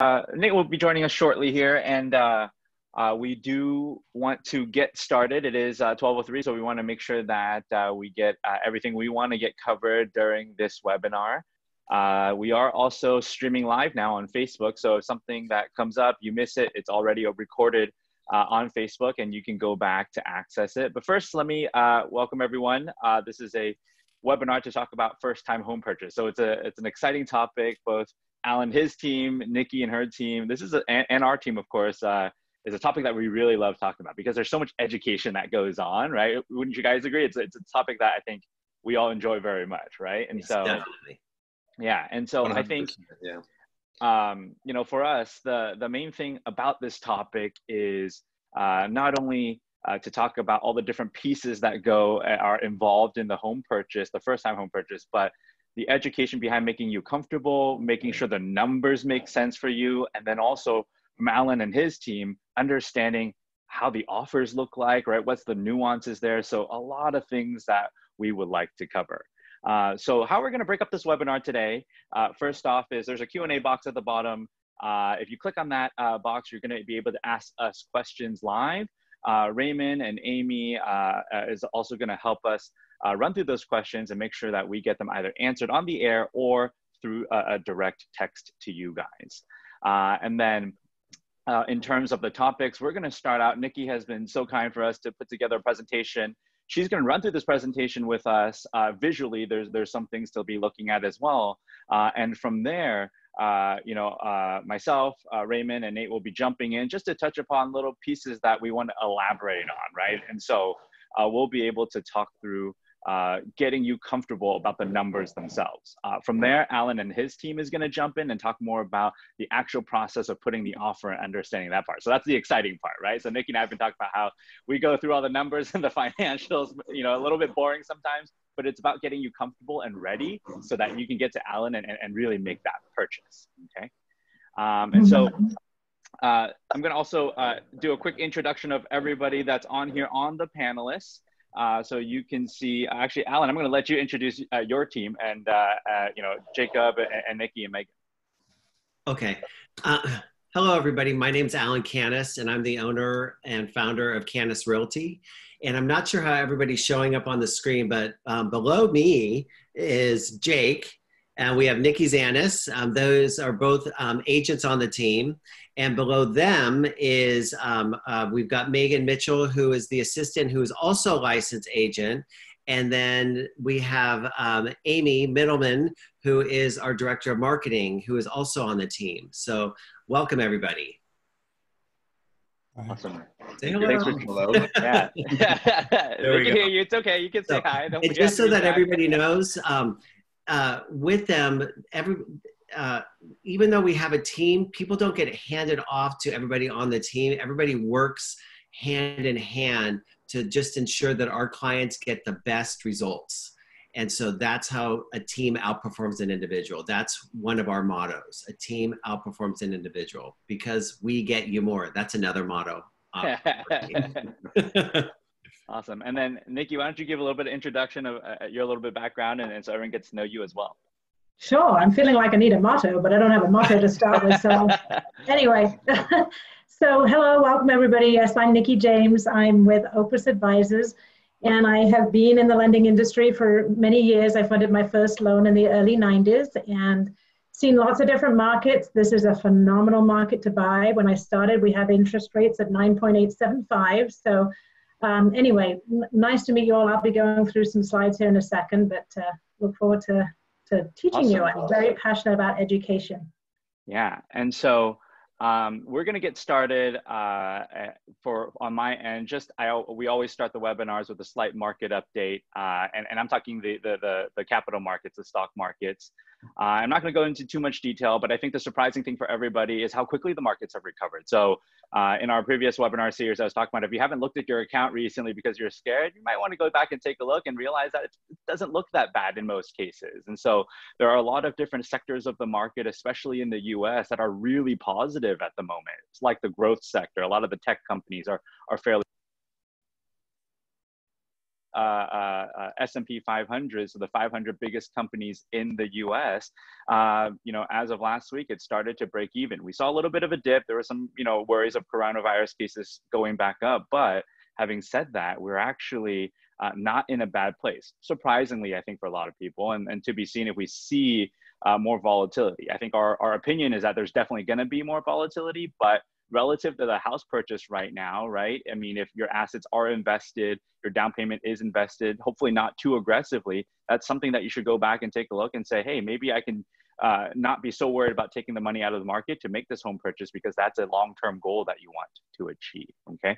Uh, Nate will be joining us shortly here, and uh, uh, we do want to get started. It is 12:03, uh, so we want to make sure that uh, we get uh, everything we want to get covered during this webinar. we are also streaming live now on Facebook, so if something that comes up, you miss it, it's already recorded on Facebook, and you can go back to access it. But first, let me welcome everyone. this is a webinar to talk about first-time home purchase. So it's a it's an exciting topic, both Alan, his team, Nikki and her team. This is a, and our team, of course, uh, is a topic that we really love talking about because there's so much education that goes on, right? Wouldn't you guys agree? It's it's a topic that I think we all enjoy very much, right? And yes, so definitely. yeah, and so I think yeah. Um, you know, for us, the the main thing about this topic is uh, not only uh, to talk about all the different pieces that go uh, are involved in the home purchase, the first time home purchase, but the education behind making you comfortable, making sure the numbers make sense for you, and then also from Alan and his team, understanding how the offers look like, right? What's the nuances there? So a lot of things that we would like to cover. Uh, so how we're gonna break up this webinar today, uh, first off is there's a Q&A box at the bottom. Uh, if you click on that uh, box, you're gonna be able to ask us questions live. Uh, Raymond and Amy uh, is also gonna help us uh, run through those questions and make sure that we get them either answered on the air or through a, a direct text to you guys. Uh, and then uh, in terms of the topics, we're going to start out. Nikki has been so kind for us to put together a presentation. She's going to run through this presentation with us uh, visually. There's there's some things to be looking at as well. Uh, and from there, uh, you know, uh, myself, uh, Raymond, and Nate will be jumping in just to touch upon little pieces that we want to elaborate on, right? And so we'll be able to talk through uh, getting you comfortable about the numbers themselves. Uh, from there, Alan and his team is going to jump in and talk more about the actual process of putting the offer and understanding that part. So that's the exciting part, right? So Nikki and I have been talking about how we go through all the numbers and the financials, you know, a little bit boring sometimes, but it's about getting you comfortable and ready so that you can get to Alan and, and really make that purchase, okay? Um, and so uh, I'm going to also uh, do a quick introduction of everybody that's on here on the panelists. Uh, so you can see, actually, Alan, I'm going to let you introduce uh, your team and, uh, uh you know, Jacob and, and, Nikki and Megan. Okay. Uh, hello, everybody. My name is Alan Canas, and I'm the owner and founder of Canas Realty. And I'm not sure how everybody's showing up on the screen, but um, below me is Jake, and we have Nikki Zanis. Um, those are both um, agents on the team. And below them is um, uh, we've got Megan Mitchell, who is the assistant, who is also a licensed agent. And then we have um, Amy Middleman, who is our director of marketing, who is also on the team. So welcome, everybody. Awesome. Say hello. Thanks for hello. yeah. we, we can hear you. It's okay. You can say so, hi. just so that back. everybody knows, um, uh, with them, every uh, even though we have a team, people don't get handed off to everybody on the team. Everybody works hand in hand to just ensure that our clients get the best results. And so that's how a team outperforms an individual. That's one of our mottos. A team outperforms an individual because we get you more. That's another motto. awesome. And then Nikki, why don't you give a little bit of introduction of uh, your little bit of background and, and so everyone gets to know you as well. Sure, I'm feeling like I need a motto, but I don't have a motto to start with. So, anyway, so hello, welcome everybody. Yes, I'm Nikki James. I'm with Opes Advisors, and I have been in the lending industry for many years. I funded my first loan in the early 90s and seen lots of different markets. This is a phenomenal market to buy. When I started, we have interest rates at 9.875. So, um, anyway, nice to meet you all. I'll be going through some slides here in a second, but uh, look forward to to teaching awesome. you. I'm very passionate about education. Yeah, and so um, we're going to get started uh, for on my end. Just I, we always start the webinars with a slight market update, uh, and, and I'm talking the, the, the the capital markets, the stock markets. Uh, I'm not going to go into too much detail, but I think the surprising thing for everybody is how quickly the markets have recovered. So uh, in our previous webinar series, I was talking about if you haven't looked at your account recently because you're scared, you might want to go back and take a look and realize that it doesn't look that bad in most cases. And so there are a lot of different sectors of the market, especially in the US, that are really positive at the moment. It's like the growth sector. A lot of the tech companies are, are fairly uh, uh, uh S&P 500, so the 500 biggest companies in the U.S., uh, you know, as of last week, it started to break even. We saw a little bit of a dip. There were some, you know, worries of coronavirus cases going back up, but having said that, we're actually uh, not in a bad place. Surprisingly, I think for a lot of people, and, and to be seen if we see uh, more volatility. I think our, our opinion is that there's definitely going to be more volatility, but relative to the house purchase right now, right? I mean, if your assets are invested, your down payment is invested, hopefully not too aggressively, that's something that you should go back and take a look and say, hey, maybe I can uh, not be so worried about taking the money out of the market to make this home purchase because that's a long-term goal that you want to achieve. Okay,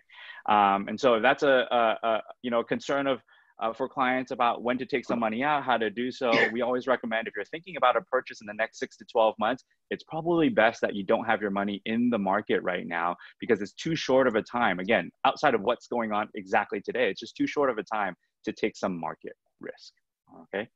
um, and so if that's a, a, a you know concern of uh, for clients about when to take some money out, how to do so. We always recommend if you're thinking about a purchase in the next six to 12 months, it's probably best that you don't have your money in the market right now because it's too short of a time. Again, outside of what's going on exactly today, it's just too short of a time to take some market risk. Okay,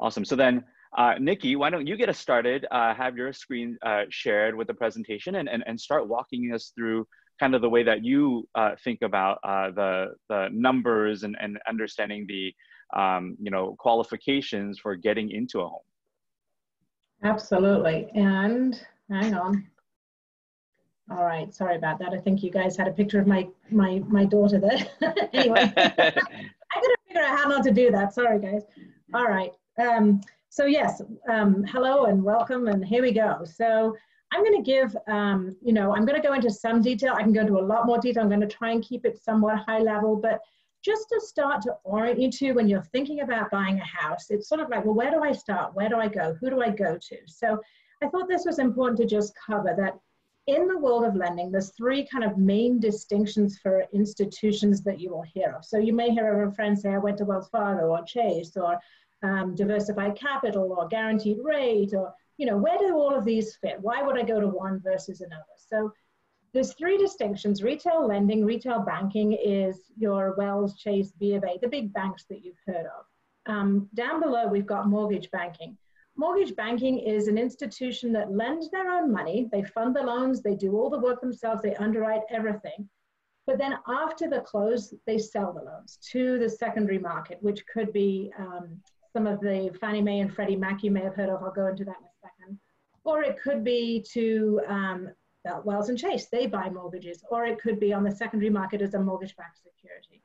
awesome. So then uh, Nikki, why don't you get us started, uh, have your screen uh, shared with the presentation and, and, and start walking us through kind of the way that you uh, think about uh, the, the numbers and, and understanding the um, you know, qualifications for getting into a home. Absolutely. And hang on. All right, sorry about that. I think you guys had a picture of my my my daughter there. anyway, I gotta figure out how not to do that. Sorry, guys. All right. Um, so yes, um, hello and welcome, and here we go. So I'm going to give, um, you know, I'm going to go into some detail. I can go into a lot more detail. I'm going to try and keep it somewhat high level, but just to start to orient you to when you're thinking about buying a house, it's sort of like, well, where do I start? Where do I go? Who do I go to? So I thought this was important to just cover that in the world of lending, there's three kind of main distinctions for institutions that you will hear of. So you may hear of a friend say, I went to Wells Fargo or Chase or um, DiversiFi Capital or guaranteed rate or, you know, where do all of these fit? Why would I go to one versus another? So there's three distinctions. Retail lending, retail banking is your Wells, Chase, B of A, the big banks that you've heard of. Um, down below, we've got mortgage banking. Mortgage banking is an institution that lends their own money. They fund the loans, they do all the work themselves, they underwrite everything. But then after the close, they sell the loans to the secondary market, which could be um, some of the Fannie Mae and Freddie Mac you may have heard of. I'll go into that. Or it could be to um, Wells and Chase, they buy mortgages. Or it could be on the secondary market as a mortgage-backed security.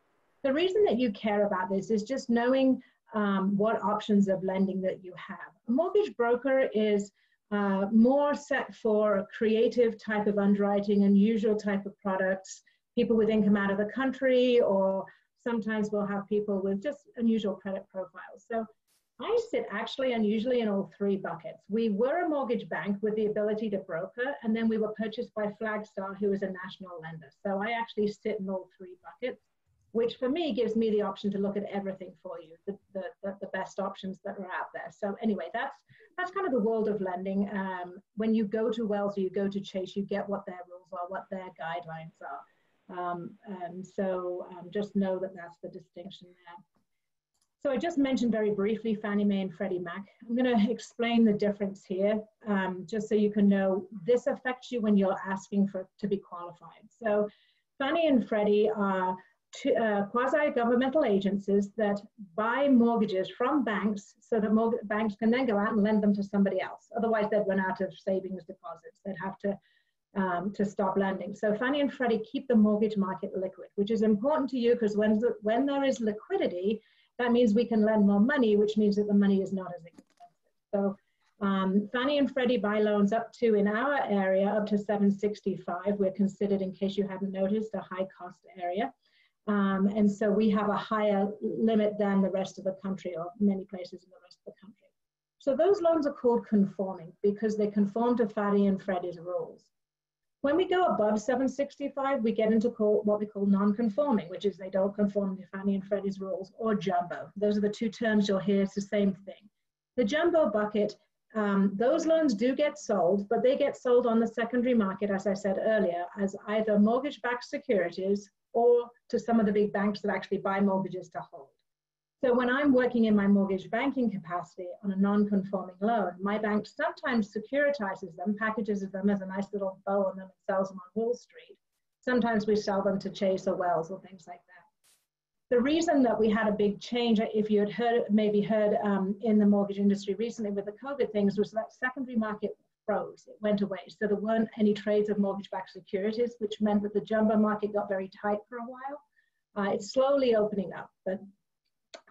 The reason that you care about this is just knowing um, what options of lending that you have. A mortgage broker is uh, more set for a creative type of underwriting, unusual type of products, people with income out of the country, or sometimes we'll have people with just unusual credit profiles. So I sit actually unusually in all three buckets. We were a mortgage bank with the ability to broker, and then we were purchased by Flagstar, who is a national lender. So I actually sit in all three buckets, which for me gives me the option to look at everything for you, the, the, the, the best options that are out there. So anyway, that's that's kind of the world of lending. Um, when you go to Wells or you go to Chase, you get what their rules are, what their guidelines are. Um, and so um, just know that that's the distinction there. So I just mentioned very briefly Fannie Mae and Freddie Mac. I'm going to explain the difference here, um, just so you can know this affects you when you're asking for to be qualified. So Fannie and Freddie are uh, quasi-governmental agencies that buy mortgages from banks so that banks can then go out and lend them to somebody else. Otherwise, they'd run out of savings deposits. They'd have to um, to stop lending. So Fannie and Freddie keep the mortgage market liquid, which is important to you because when, when there is liquidity, that means we can lend more money, which means that the money is not as expensive. So um, Fannie and Freddie buy loans up to, in our area, up to 765. We're considered, in case you hadn't noticed, a high cost area. Um, and so we have a higher limit than the rest of the country or many places in the rest of the country. So those loans are called conforming because they conform to Fannie and Freddie's rules. When we go above 765, we get into call, what we call non-conforming, which is they don't conform to Fannie and Freddie's rules, or jumbo. Those are the two terms you'll hear. It's the same thing. The jumbo bucket, um, those loans do get sold, but they get sold on the secondary market, as I said earlier, as either mortgage-backed securities or to some of the big banks that actually buy mortgages to hold. So when I'm working in my mortgage banking capacity on a non-conforming loan, my bank sometimes securitizes them, packages them as a nice little bow on them and sells them on Wall Street. Sometimes we sell them to Chase or Wells or things like that. the reason that we had a big change, if you had heard, maybe heard um, in the mortgage industry recently with the COVID things, was that secondary market froze. It went away. So there weren't any trades of mortgage-backed securities, which meant that the jumbo market got very tight for a while. Uh, it's slowly opening up, but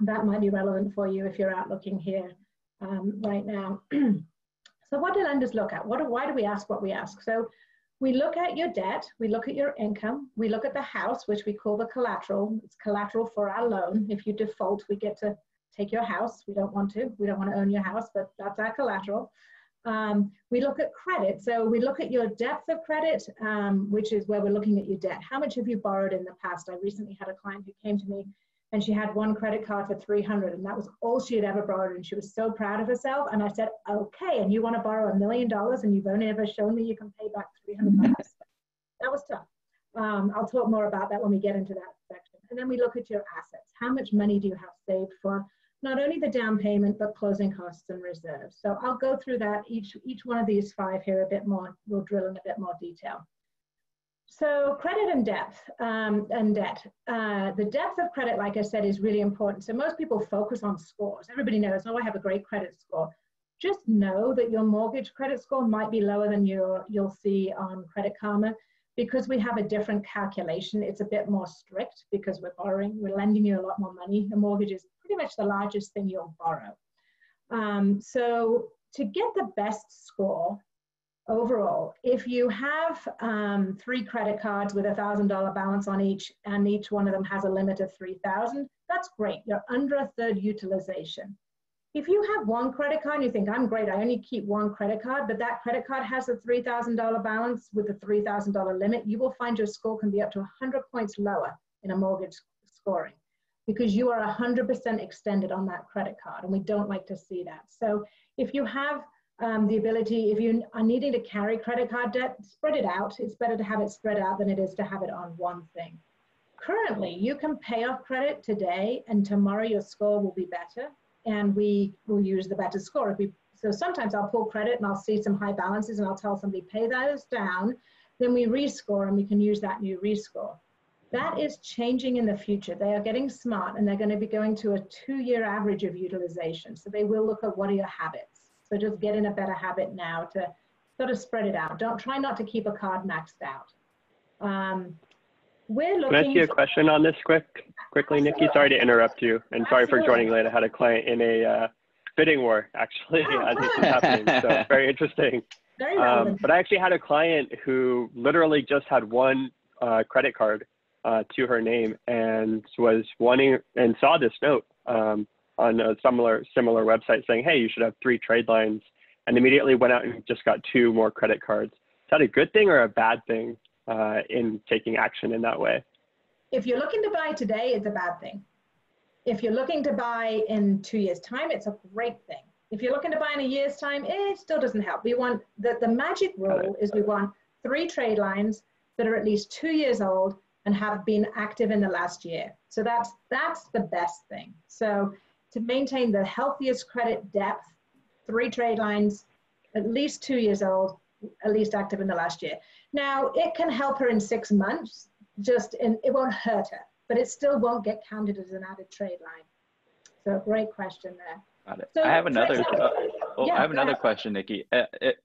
that might be relevant for you if you're out looking here um, right now. so what do lenders look at? What, why do we ask what we ask? So we look at your debt, we look at your income, we look at the house, which we call the collateral. It's collateral for our loan. If you default, we get to take your house. We don't want to, we don't want to own your house, but that's our collateral. Um, we look at credit. So we look at your depth of credit, um, which is where we're looking at your debt. How much have you borrowed in the past? I recently had a client who came to me and she had one credit card for 300 and that was all she had ever borrowed and she was so proud of herself. And i said okay and you want to borrow a million dollars and you've only ever shown me you can pay back 300 bucks that was tough. Um, i'll talk more about that when we get into that section. And then we look at your assets. How much money do you have saved for not only the down payment but closing costs and reserves? So i'll go through that each each one of these five here a bit more. We'll drill in a bit more detail so credit and depth um, and debt. Uh, the depth of credit, like I said, is really important. So most people focus on scores. Everybody knows, oh, I have a great credit score. Just know that your mortgage credit score might be lower than your, you'll see on Credit Karma because we have a different calculation. It's a bit more strict because we're borrowing, we're lending you a lot more money. A mortgage is pretty much the largest thing you'll borrow. Um, so to get the best score, overall, if you have um, three credit cards with a thousand dollar balance on each, and each one of them has a limit of three thousand, that's great. You're under a third utilization. If you have one credit card and you think I'm great, I only keep one credit card, but that credit card has a three thousand dollar balance with a three thousand dollar limit, you will find your score can be up to 100 points lower in a mortgage scoring because you are 100% extended on that credit card, and we don't like to see that. So if you have um, the ability, if you are needing to carry credit card debt, spread it out. It's better to have it spread out than it is to have it on one thing. Currently, you can pay off credit today and tomorrow your score will be better and we will use the better score. If we, so sometimes I'll pull credit and I'll see some high balances and I'll tell somebody pay those down, then we rescore and we can use that new rescore. That is changing in the future. They are getting smart and they're going to be going to a two-year average of utilization. So they will look at what are your habits so just get in a better habit now to sort of spread it out. Don't try not to keep a card maxed out. Um, we're looking. Can I ask you a question on this quick, quickly, Absolutely. Nikki? Sorry to interrupt you, and sorry Absolutely. for joining late. I had a client in a uh, bidding war actually oh, as this was happening, so very interesting. Very um, but I actually had a client who literally just had one uh, credit card uh, to her name and was wanting and saw this note. Um, on a similar similar website saying, "Hey, you should have three trade lines," and immediately went out and just got two more credit cards. Is that a good thing or a bad thing uh, in taking action in that way? If you're looking to buy today, it's a bad thing. If you're looking to buy in two years' time, it's a great thing. If you're looking to buy in a year's time, it still doesn't help. We want the, the magic rule is we want three trade lines that are at least two years old and have been active in the last year. So that's that's the best thing. So to maintain the healthiest credit depth, three trade lines, at least two years old, at least active in the last year. Now, it can help her in six months, just in, it won't hurt her, but it still won't get counted as an added trade line. So great question there. Got it. So, I have another, uh, oh, yeah, I have another question, Nikki. Uh, it,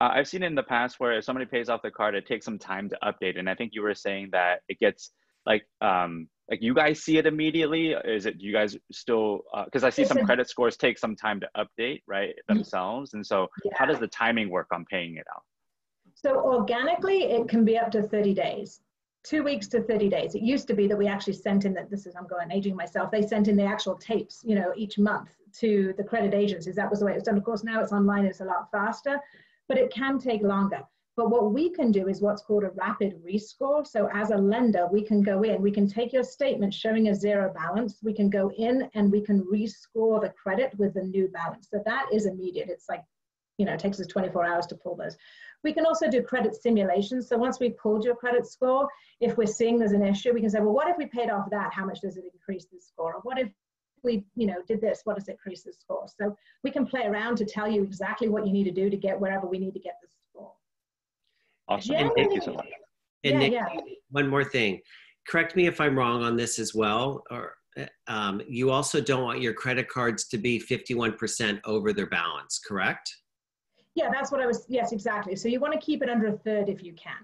uh, I've seen in the past where if somebody pays off the card, it takes some time to update. And I think you were saying that it gets like um, like you guys see it immediately? Is it you guys still because uh, i see some credit scores take some time to update right themselves and so yeah. how does the timing work on paying it out? So organically it can be up to 30 days two weeks to 30 days. It used to be that we actually sent in that this is i'm going aging myself they sent in the actual tapes you know each month to the credit agencies. That was the way it was done. Of course now it's online it's a lot faster but it can take longer but what we can do is what's called a rapid rescore. So as a lender, we can go in, we can take your statement showing a zero balance, we can go in and we can rescore the credit with the new balance. So that is immediate. It's like, you know, it takes us 24 hours to pull those. We can also do credit simulations. So once we've pulled your credit score, if we're seeing there's an issue, we can say, well, what if we paid off that? How much does it increase the score? Or what if we, you know, did this? What does it increase the score? So we can play around to tell you exactly what you need to do to get wherever we need to get the Awesome. Yeah. Thank you so much. And yeah, Nick, yeah. one more thing. Correct me if I'm wrong on this as well, or um, you also don't want your credit cards to be 51% over their balance, correct? Yeah, that's what I was, yes, exactly. So you want to keep it under a third if you can.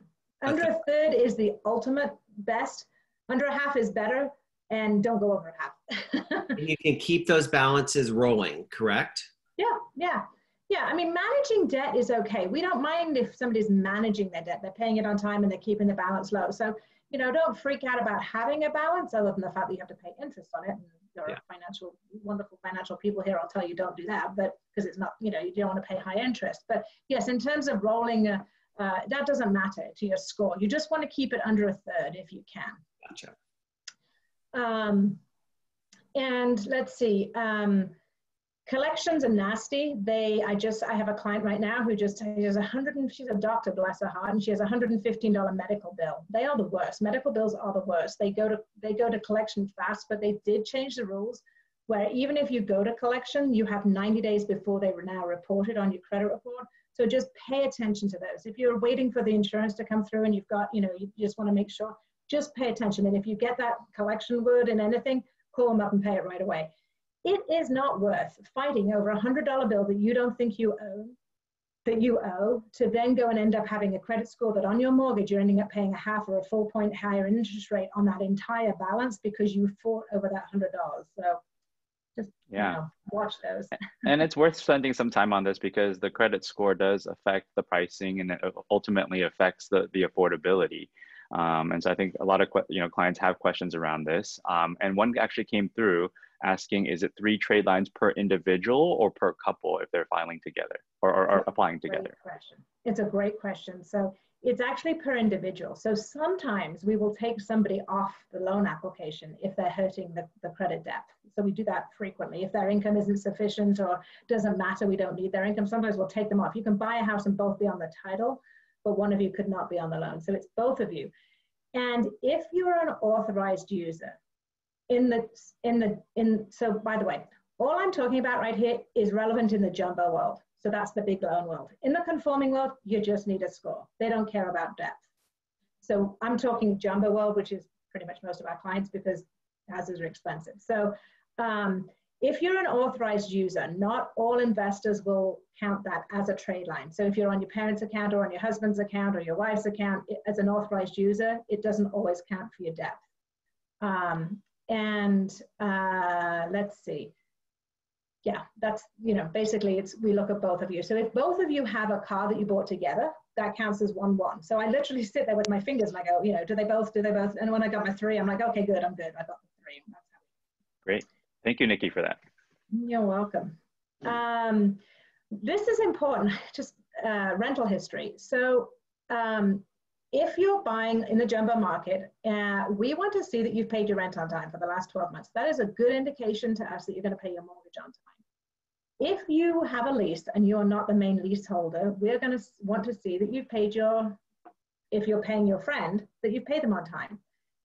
Under Okay. a third is the ultimate best. Under a half is better, and don't go over a half. And you can keep those balances rolling, correct? yeah, yeah. Yeah, I mean, managing debt is okay. We don't mind if somebody's managing their debt. They're paying it on time and they're keeping the balance low. So, you know, don't freak out about having a balance other than the fact that you have to pay interest on it. And there are Yeah. financial, wonderful financial people here. I'll tell you don't do that, but because it's not, you know, you don't want to pay high interest. But yes, in terms of rolling, uh, uh, that doesn't matter to your score. You just want to keep it under a third if you can. Gotcha. Um, and let's see, um, collections are nasty. They, I just, I have a client right now who just has a hundred and she's a doctor, bless her heart, and she has a hundred and fifteen dollar medical bill. They are the worst. Medical bills are the worst. They go to they go to collection fast, but they did change the rules where even if you go to collection, you have 90 days before they were now reported on your credit report. So just pay attention to those. If you're waiting for the insurance to come through and you've got, you know, you just want to make sure, just pay attention. And if you get that collection word in anything, call them up and pay it right away. It is not worth fighting over a hundred dollar bill that you don't think you own, that you owe, to then go and end up having a credit score that on your mortgage you're ending up paying a half or a full point higher interest rate on that entire balance because you fought over that hundred dollars. So just you Yeah. know, watch those. and it's worth spending some time on this because the credit score does affect the pricing and it ultimately affects the, the affordability. Um, and so I think a lot of you know clients have questions around this. Um, and one actually came through asking, is it three trade lines per individual or per couple if they're filing together or, or, or applying together? Great question. It's a great question. So it's actually per individual. So sometimes we will take somebody off the loan application if they're hurting the, the credit depth. So we do that frequently. If their income isn't sufficient or doesn't matter, we don't need their income, sometimes we'll take them off. You can buy a house and both be on the title, but one of you could not be on the loan. So it's both of you. And if you're an authorized user, in the in the in so by the way, all I'm talking about right here is relevant in the jumbo world. So that's the big loan world. In the conforming world, you just need a score. They don't care about depth. So I'm talking jumbo world, which is pretty much most of our clients because houses are expensive. So um, if you're an authorized user, not all investors will count that as a trade line. So if you're on your parents' account or on your husband's account or your wife's account it- as an authorized user, it doesn't always count for your depth. Um, and uh, let's see. Yeah, that's, you know, basically it's, we look at both of you. So if both of you have a car that you bought together, that counts as one one. So I literally sit there with my fingers and I go, you know, do they both, do they both? And when I got my three, I'm like, okay, good, I'm good. I got the three. Great. Thank you, Nikki, for that. you're welcome. Um, this is important, just uh, rental history. So um, if you're buying in the jumbo market, uh, we want to see that you've paid your rent on time for the last 12 months. That is a good indication to us that you're going to pay your mortgage on time. If you have a lease and you're not the main leaseholder, we're going to want to see that you've paid your, if you're paying your friend, that you've paid them on time.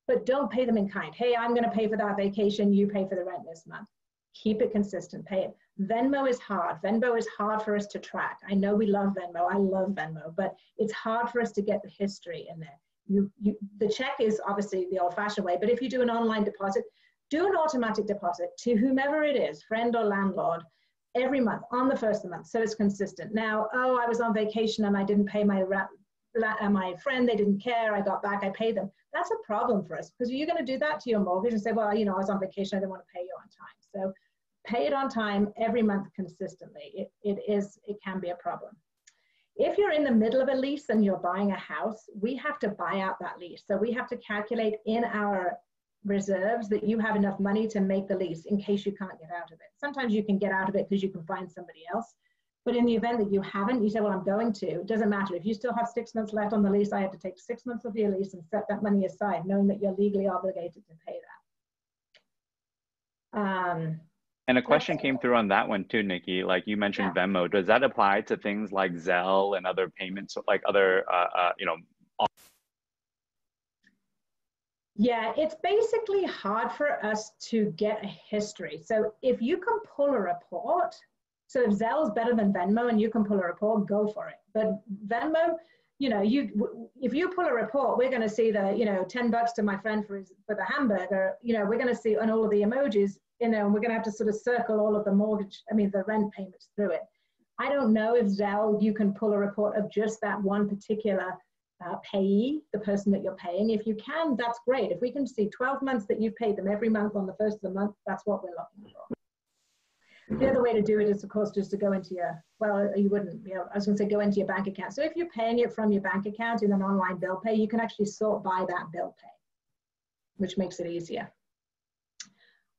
But don't pay them in kind. Hey, I'm going to pay for that vacation, you pay for the rent this month keep it consistent, pay it. Venmo is hard. Venmo is hard for us to track. I know we love Venmo. I love Venmo, but it's hard for us to get the history in there. You, you, the check is obviously the old-fashioned way, but if you do an online deposit, do an automatic deposit to whomever it is, friend or landlord, every month on the first of the month, so it's consistent. Now, oh, I was on vacation and I didn't pay my uh, my friend, they didn't care. I got back, I paid them. That's a problem for us because you're going to do that to your mortgage and say, well, you know, I was on vacation, I didn't want to pay you on time. So pay it on time every month consistently. It, it is, it can be a problem. If you're in the middle of a lease and you're buying a house, we have to buy out that lease. So we have to calculate in our reserves that you have enough money to make the lease in case you can't get out of it. Sometimes you can get out of it because you can find somebody else. But in the event that you haven't, you say, well, I'm going to, it doesn't matter. If you still have six months left on the lease, I have to take six months of your lease and set that money aside, knowing that you're legally obligated to pay that. Um, And a question came through on that one too, Nikki. Like you mentioned Yeah. Venmo. Does that apply to things like Zelle and other payments, like other, uh, uh, you know, Yeah, it's basically hard for us to get a history. So if you can pull a report, so if Zelle is better than Venmo and you can pull a report, go for it. But Venmo, you know, you if you pull a report, we're going to see the, you know, 10 bucks to my friend for his, for the hamburger, you know, we're going to see on all of the emojis, you know, and we're going to have to sort of circle all of the mortgage, I mean, the rent payments through it. I don't know if Zelle, you can pull a report of just that one particular uh, payee, the person that you're paying. If you can, that's great. If we can see 12 months that you've paid them every month on the first of the month, that's what we're looking for. The other way to do it is, of course, just to go into your, well, you wouldn't, you know, I was going to say go into your bank account. So if you're paying it from your bank account in an online bill pay, you can actually sort by that bill pay, which makes it easier.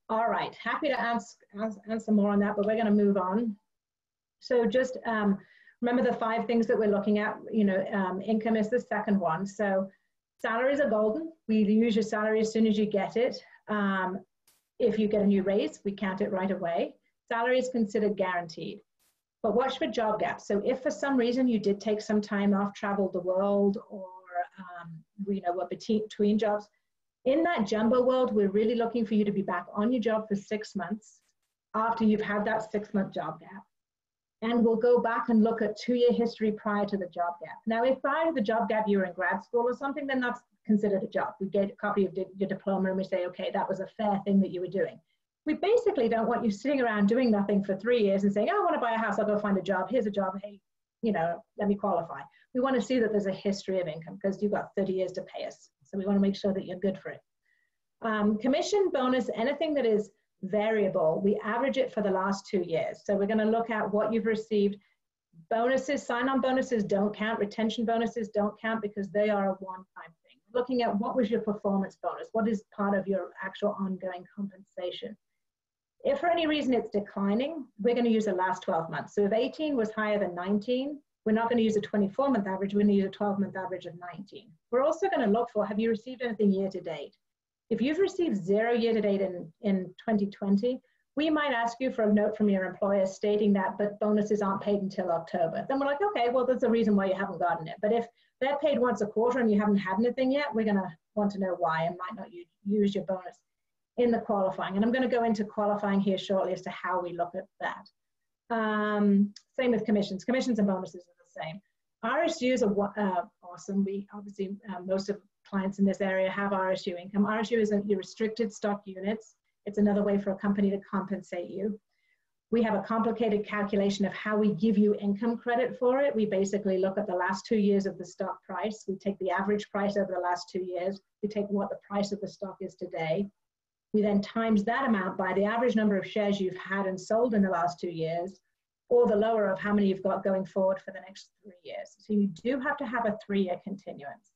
All right, happy to ask, answer more on that, but we're going to move on. So just um, remember the five things that we're looking at. You know, um, income is the second one. So salaries are golden. We use your salary as soon as you get it. Um, if you get a new raise, we count it right away. Salary is considered guaranteed. But watch for job gaps. So if for some reason you did take some time off, travel the world, or um, you know, were between jobs, in that jumbo world, we're really looking for you to be back on your job for six months after you've had that six month job gap and we'll go back and look at two-year history prior to the job gap. Now, if prior to the job gap you were in grad school or something, then that's considered a job. We get a copy of your diploma and we say, okay, that was a fair thing that you were doing. We basically don't want you sitting around doing nothing for three years and saying, oh, I want to buy a house, I'll go find a job. Here's a job. Hey, you know, let me qualify. We want to see that there's a history of income because you've got 30 years to pay us. So we want to make sure that you're good for it. Um, commission, bonus, anything that is variable. We average it for the last two years. So we're going to look at what you've received. Bonuses, sign-on bonuses don't count. Retention bonuses don't count because they are a one-time thing. Looking at what was your performance bonus? What is part of your actual ongoing compensation? If for any reason it's declining, we're going to use the last 12 months. So if 18 was higher than 19, we're not going to use a 24 month average, we're going to use a 12 month average of 19. We're also going to look for have you received anything year to date? If you've received zero year to date in, in 2020, we might ask you for a note from your employer stating that, but bonuses aren't paid until October. Then we're like, okay, well, there's a reason why you haven't gotten it. But if they're paid once a quarter and you haven't had anything yet, we're going to want to know why and might not use your bonus in the qualifying. And I'm going to go into qualifying here shortly as to how we look at that. Um, same with commissions. Commissions and bonuses are the same. RSUs are uh, awesome. We obviously, uh, most of clients in this area have RSU income. RSU is your restricted stock units. It's another way for a company to compensate you. We have a complicated calculation of how we give you income credit for it. We basically look at the last two years of the stock price. We take the average price over the last two years. We take what the price of the stock is today. We then times that amount by the average number of shares you've had and sold in the last two years, or the lower of how many you've got going forward for the next three years. So you do have to have a three-year continuance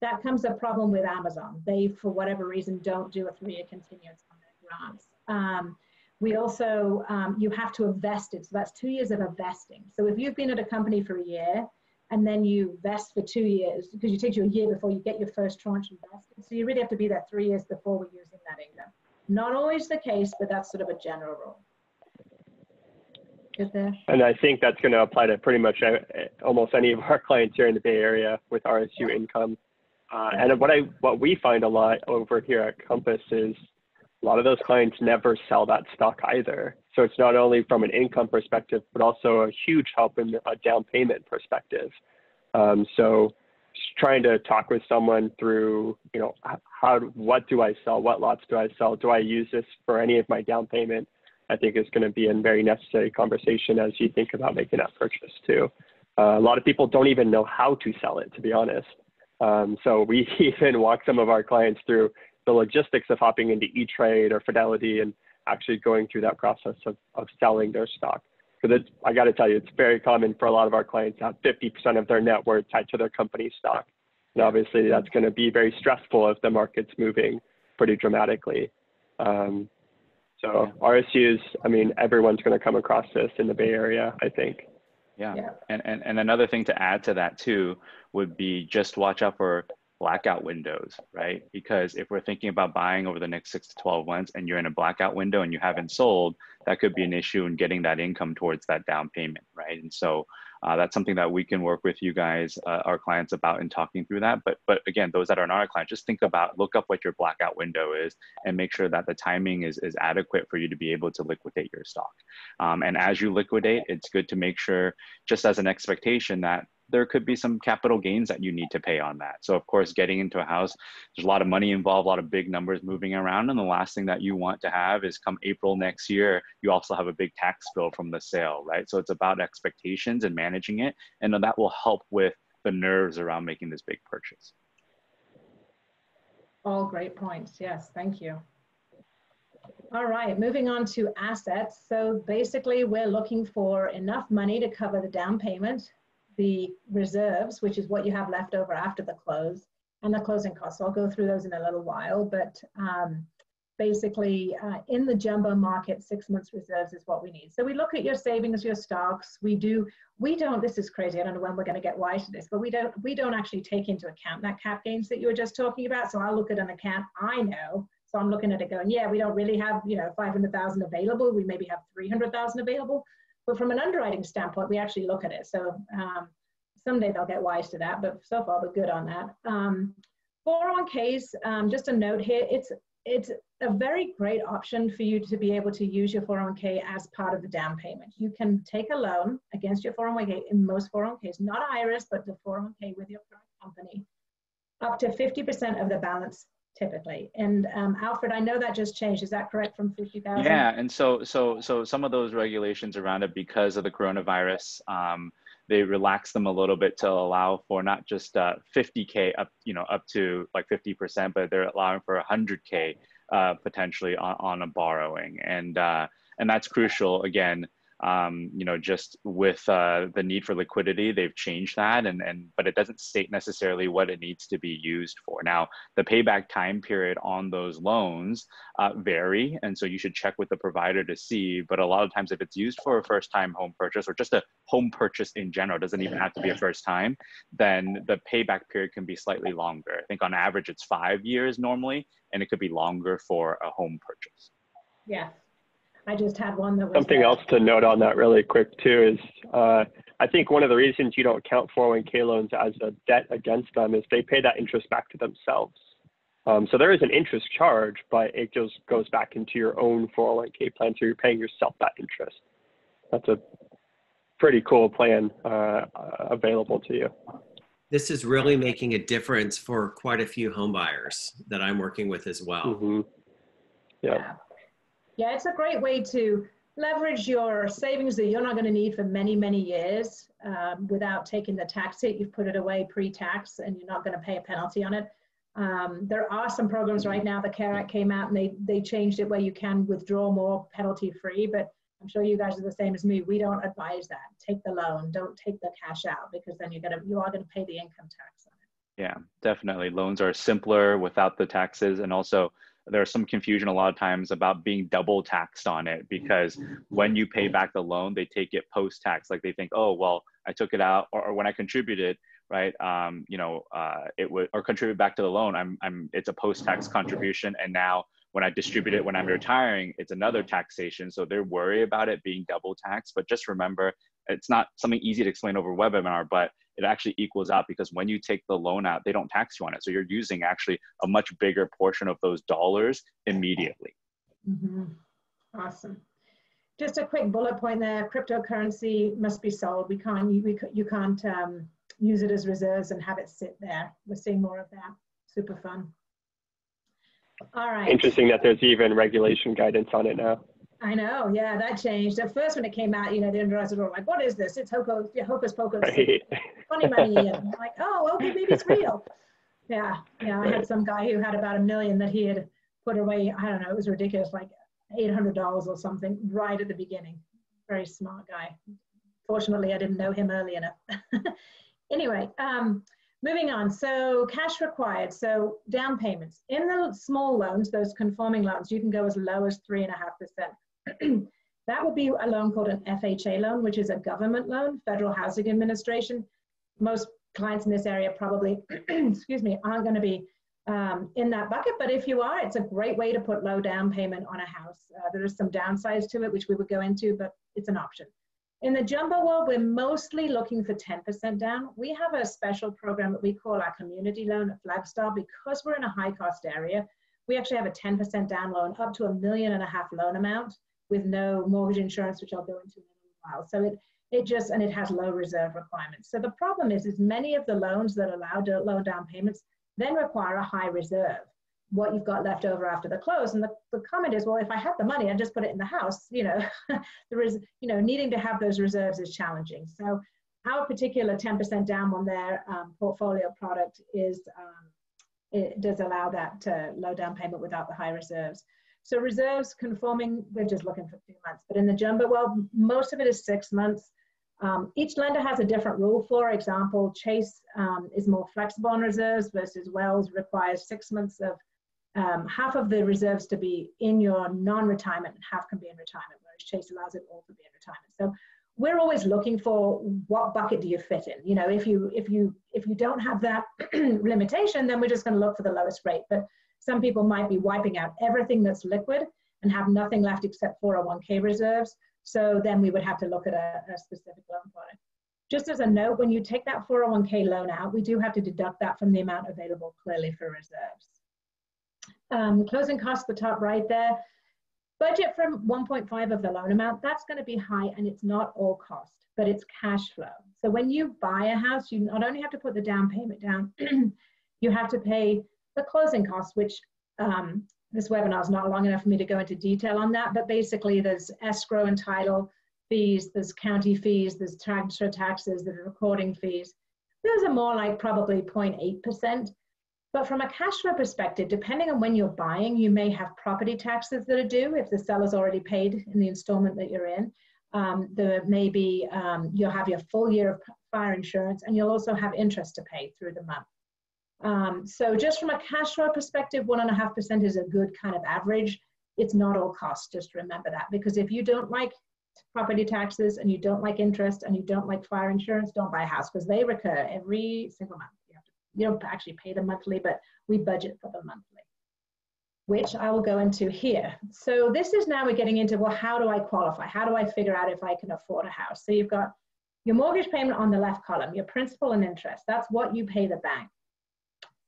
that comes a problem with Amazon. They, for whatever reason, don't do a three-year continuance on their grants. Um, we also, um, you have to have vested. So that's two years of a vesting. So if you've been at a company for a year and then you vest for two years, because it takes you a year before you get your first tranche invested. So you really have to be there three years before we're using that income. Not always the case, but that's sort of a general rule. And I think that's going to apply to pretty much almost any of our clients here in the Bay Area with RSU income. Uh, and what I what we find a lot over here at Compass is a lot of those clients never sell that stock either. So it's not only from an income perspective, but also a huge help in a down payment perspective. Um, so trying to talk with someone through, you know, how what do I sell? What lots do I sell? Do I use this for any of my down payment? I think is going to be a very necessary conversation as you think about making that purchase too. Uh, a lot of people don't even know how to sell it, to be honest. Um, so we even walk some of our clients through the logistics of hopping into E-Trade or Fidelity and actually going through that process of, of selling their stock. Because I got to tell you, it's very common for a lot of our clients to have 50% of their net worth tied to their company stock. And obviously, that's going to be very stressful if the market's moving pretty dramatically. Um, so RSUs, I mean, everyone's going to come across this in the Bay Area, I think. Yeah. yeah. And, and, and another thing to add to that too would be just watch out for blackout windows, right? Because if we're thinking about buying over the next six to 12 months and you're in a blackout window and you haven't sold, that could be an issue in getting that income towards that down payment, right? And so uh, that's something that we can work with you guys, uh, our clients about in talking through that. But, but again, those that are not our clients, just think about, look up what your blackout window is and make sure that the timing is, is adequate for you to be able to liquidate your stock. Um, and as you liquidate, it's good to make sure, just as an expectation that there could be some capital gains that you need to pay on that. So of course, getting into a house, there's a lot of money involved, a lot of big numbers moving around. And the last thing that you want to have is come April next year, you also have a big tax bill from the sale, right? So it's about expectations and managing it. And that will help with the nerves around making this big purchase. All great points. Yes, thank you. All right, moving on to assets. So basically, we're looking for enough money to cover the down payment, the reserves, which is what you have left over after the close, and the closing costs. So I'll go through those in a little while, but um, basically uh, in the jumbo market, six months reserves is what we need. So we look at your savings, your stocks. We do, we don't, this is crazy. I don't know when we're going to get wise to this, but we don't, we don't actually take into account that cap gains that you were just talking about. So I'll look at an account I know. So I'm looking at it going, yeah, we don't really have, you know, 500,000 available. We maybe have 300,000 available. But from an underwriting standpoint, we actually look at it. So um, someday they'll get wise to that, but so far we're good on that. Um, 401ks, um, just a note here, it's it's a very great option for you to be able to use your 401k as part of the down payment. You can take a loan against your 401k in most 401ks, not IRAs, but the 401k with your current company, up to 50% of the balance typically. And um, Alfred, I know that just changed. Is that correct from 50,000? Yeah, and so so so some of those regulations around it because of the coronavirus. Um, they relax them a little bit to allow for not just uh, 50k up you know up to like 50% but they're allowing for 100k uh, potentially on, on a borrowing and uh, and that's crucial again um, you know, just with uh, the need for liquidity, they've changed that, and and but it doesn't state necessarily what it needs to be used for. Now, the payback time period on those loans uh, vary, and so you should check with the provider to see. But a lot of times, if it's used for a first-time home purchase or just a home purchase in general, doesn't even have to be a first time, then the payback period can be slightly longer. I think on average, it's five years normally, and it could be longer for a home purchase. Yeah, I just had one that was something else to note on that really quick too is uh, I think one of the reasons you don't count 401k loans as a debt against them is they pay that interest back to themselves. Um, so there is an interest charge, but it just goes back into your own 401k plan, so you're paying yourself that interest. That's a pretty cool plan uh, available to you. This is really making a difference for quite a few home buyers that I'm working with as well. Mm-hmm. yeah. Yeah. It's a great way to leverage your savings that you're not going to need for many, many years um, without taking the tax hit. You've put it away pre-tax and you're not going to pay a penalty on it. Um, there are some programs right now, the CARES Act came out and they, they changed it where you can withdraw more penalty free, but I'm sure you guys are the same as me. We don't advise that. Take the loan, don't take the cash out because then you're gonna, you are gonna pay the income tax on it. Yeah, definitely. Loans are simpler without the taxes and also there's some confusion a lot of times about being double taxed on it because when you pay back the loan, they take it post tax. Like they think, oh, well, I took it out, or, or when I contributed, right? Um, you know, uh, it would or contribute back to the loan. I'm, I'm, it's a post tax contribution, and now when I distribute it when I'm retiring, it's another taxation. So they're worried about it being double taxed. But just remember, it's not something easy to explain over webinar, but it actually equals out because when you take the loan out, they don't tax you on it. So you're using actually a much bigger portion of those dollars immediately. Mm-hmm. Awesome. Just a quick bullet point there: cryptocurrency must be sold. We can't you, we, you can't um, use it as reserves and have it sit there. We're seeing more of that. Super fun. All right. Interesting that there's even regulation guidance on it now. I know, yeah, that changed. At first, when it came out, you know, the underwriters were like, "What is this? It's hocus, yeah, hocus pocus, right. funny money." And I'm like, "Oh, okay, maybe it's real." Yeah, yeah. I had some guy who had about a million that he had put away. I don't know, it was ridiculous, like eight hundred dollars or something, right at the beginning. Very smart guy. Fortunately, I didn't know him early enough. anyway, um, moving on. So cash required. So down payments in the small loans, those conforming loans, you can go as low as three and a half percent. that would be a loan called an FHA loan, which is a government loan, Federal Housing Administration. Most clients in this area probably, excuse me, aren't going to be um, in that bucket. But if you are, it's a great way to put low down payment on a house. Uh, there are some downsides to it, which we would go into, but it's an option. In the jumbo world, we're mostly looking for 10% down. We have a special program that we call our community loan at Flagstar because we're in a high cost area. We actually have a 10% down loan up to a million and a half loan amount with no mortgage insurance, which I'll go into in a while. So it, It just, and it has low reserve requirements. So the problem is, is many of the loans that allow low down payments then require a high reserve, what you've got left over after the close. And the, the comment is, well, if I had the money, I'd just put it in the house. You know, there is, you know, needing to have those reserves is challenging. So our particular 10% down on their um, portfolio product is, um, it does allow that uh, low down payment without the high reserves. So reserves conforming, we're just looking for two months. But in the jumbo, well, most of it is six months. Um, each lender has a different rule. For example, Chase um, is more flexible on reserves versus Wells requires six months of um, half of the reserves to be in your non-retirement and half can be in retirement, whereas Chase allows it all to be in retirement. So we're always looking for what bucket do you fit in. You know, if you if you if you don't have that limitation, then we're just going to look for the lowest rate. But some people might be wiping out everything that's liquid and have nothing left except 401k reserves. So then we would have to look at a, a specific loan product. Just as a note, when you take that 401k loan out, we do have to deduct that from the amount available clearly for reserves. Um, closing costs, the top right there. Budget from 1.5 of the loan amount, that's going to be high and it's not all cost, but it's cash flow. So when you buy a house, you not only have to put the down payment down, you have to pay the closing costs, which um, this webinar is not long enough for me to go into detail on that, but basically there's escrow and title fees, there's county fees, there's transfer taxes, there's recording fees. Those are more like probably 0.8%. But from a cash flow perspective, depending on when you're buying, you may have property taxes that are due if the seller's already paid in the installment that you're in. Um, there may be, um, you'll have your full year of fire insurance and you'll also have interest to pay through the month. Um, so just from a cash flow perspective, one and a half percent is a good kind of average. It's not all costs, just remember that. Because if you don't like property taxes and you don't like interest and you don't like fire insurance, don't buy a house because they recur every single month. You, have to, you don't actually pay them monthly, but we budget for them monthly, which I will go into here. So this is now we're getting into, well, how do I qualify? How do I figure out if I can afford a house? So you've got your mortgage payment on the left column, your principal and interest. That's what you pay the bank.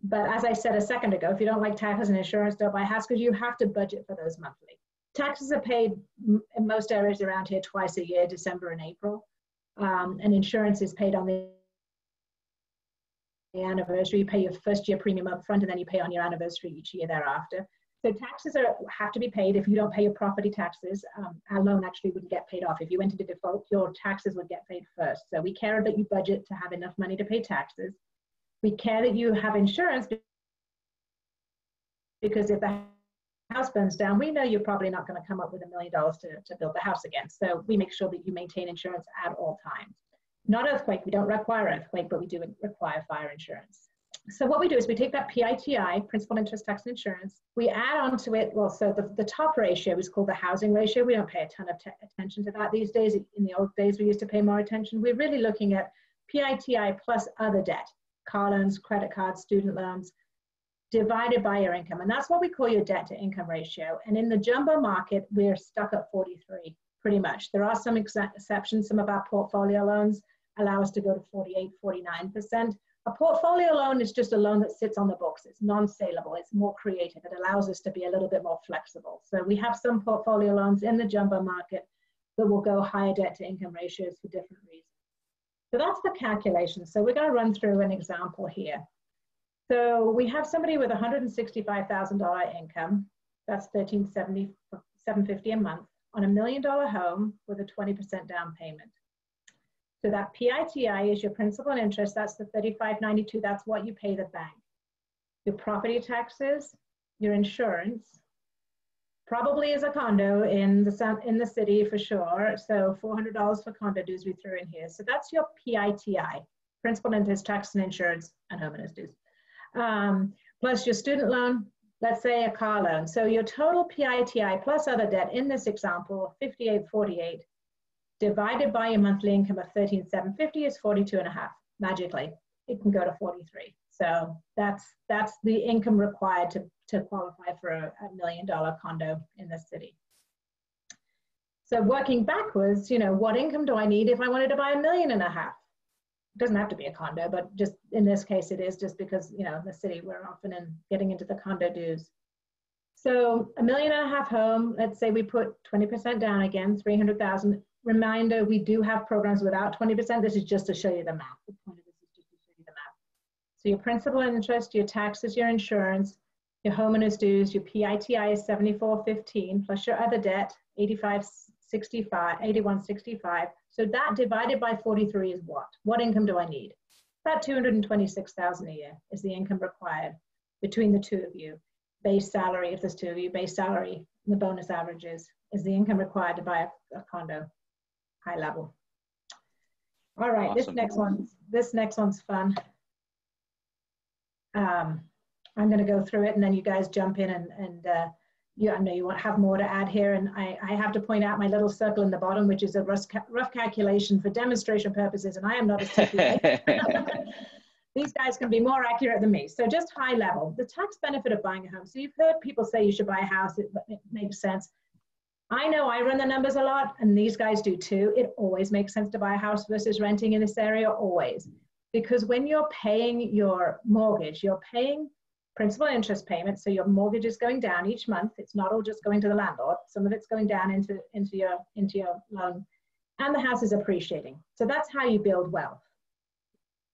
But as I said a second ago, if you don't like taxes and insurance, don't buy a house because you have to budget for those monthly. Taxes are paid in most areas around here twice a year, December and April. Um, and insurance is paid on the anniversary. You pay your first year premium up front and then you pay on your anniversary each year thereafter. So taxes are, have to be paid. If you don't pay your property taxes, um, our loan actually wouldn't get paid off. If you went into default, your taxes would get paid first. So we care that you budget to have enough money to pay taxes. We care that you have insurance because if the house burns down, we know you're probably not going to come up with a million dollars to, build the house again. So we make sure that you maintain insurance at all times. Not earthquake, we don't require earthquake, but we do require fire insurance. So what we do is we take that PITI, principal interest tax and insurance, we add on to it, well, so the, the top ratio is called the housing ratio. We don't pay a ton of attention to that these days. In the old days, we used to pay more attention. We're really looking at PITI plus other debt car loans, credit cards, student loans, divided by your income. And that's what we call your debt to income ratio. And in the jumbo market, we're stuck at 43, pretty much. There are some ex exceptions. Some of our portfolio loans allow us to go to 48, 49%. A portfolio loan is just a loan that sits on the books. It's non-saleable. It's more creative. It allows us to be a little bit more flexible. So we have some portfolio loans in the jumbo market that will go higher debt to income ratios for different reasons. So that's the calculation. So we're going to run through an example here. So we have somebody with $165,000 income, that's 1370, 750 a month, on a million dollar home with a 20% down payment. So that PITI is your principal and interest, that's the 3592, that's what you pay the bank. Your property taxes, your insurance, probably is a condo in the in the city for sure. So $400 for condo dues we threw in here. So that's your PITI, principal interest, tax and insurance, and homeowners dues. Um, plus your student loan, let's say a car loan. So your total PITI plus other debt in this example, 5848, divided by your monthly income of 13750 is 42 and a half. Magically, it can go to 43. So that's that's the income required to, to qualify for a, a million dollar condo in the city. So working backwards, you know, what income do I need if I wanted to buy a million and a half? It doesn't have to be a condo, but just in this case, it is just because, you know, the city, we're often in getting into the condo dues. So a million and a half home, let's say we put 20% down again, 300,000. reminder, we do have programs without 20%. This is just to show you the math. The point of this is just to show you the math. So your principal and interest, your taxes, your insurance, your homeowner's dues, your PITI is 7415 plus your other debt, 8565, 8165. So that divided by 43 is what? What income do I need? About 226,000 a year is the income required between the two of you. Base salary, if there's two of you, base salary, the bonus averages is the income required to buy a, a condo, high level. All right, awesome. this next one, this next one's fun. Um, I'm going to go through it and then you guys jump in and, and uh, you, I know you want have more to add here. And I, I have to point out my little circle in the bottom, which is a rough, rough calculation for demonstration purposes. And I am not a CPA. These guys can be more accurate than me. So just high level, the tax benefit of buying a home. So you've heard people say you should buy a house. It, it makes sense. I know I run the numbers a lot and these guys do too. It always makes sense to buy a house versus renting in this area, always. Because when you're paying your mortgage, you're paying principal interest payments. So your mortgage is going down each month. It's not all just going to the landlord. Some of it's going down into, into, your, into your loan. And the house is appreciating. So that's how you build wealth,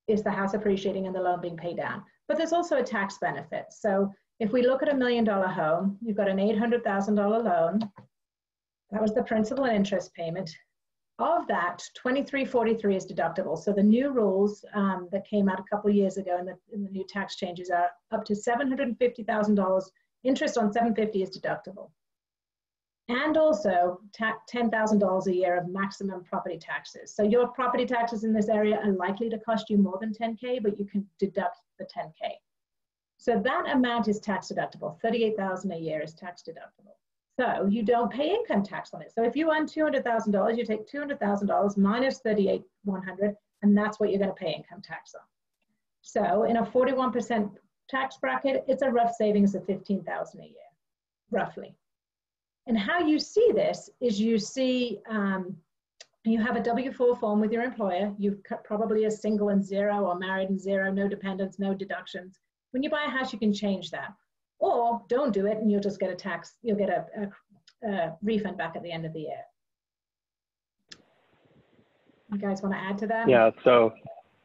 is the house appreciating and the loan being paid down. But there's also a tax benefit. So if we look at a million dollar home, you've got an $800,000 loan. That was the principal and interest payment. Of that, 2343 is deductible. So the new rules um, that came out a couple years ago in the, the new tax changes are up to $750,000. Interest on 750 is deductible. And also $10,000 a year of maximum property taxes. So your property taxes in this area are likely to cost you more than 10K, but you can deduct the 10K. So that amount is tax deductible. 38,000 a year is tax deductible. So you don't pay income tax on it. So if you earn $200,000, you take $200,000 minus 38,100, and that's what you're going to pay income tax on. So in a 41% tax bracket, it's a rough savings of 15,000 a year, roughly. And how you see this is you see um, you have a W-4 form with your employer. You've probably a single and zero or married and zero, no dependents, no deductions. When you buy a house, you can change that or don't do it and you'll just get a tax, you'll get a, a, a refund back at the end of the year. You guys want to add to that? Yeah, so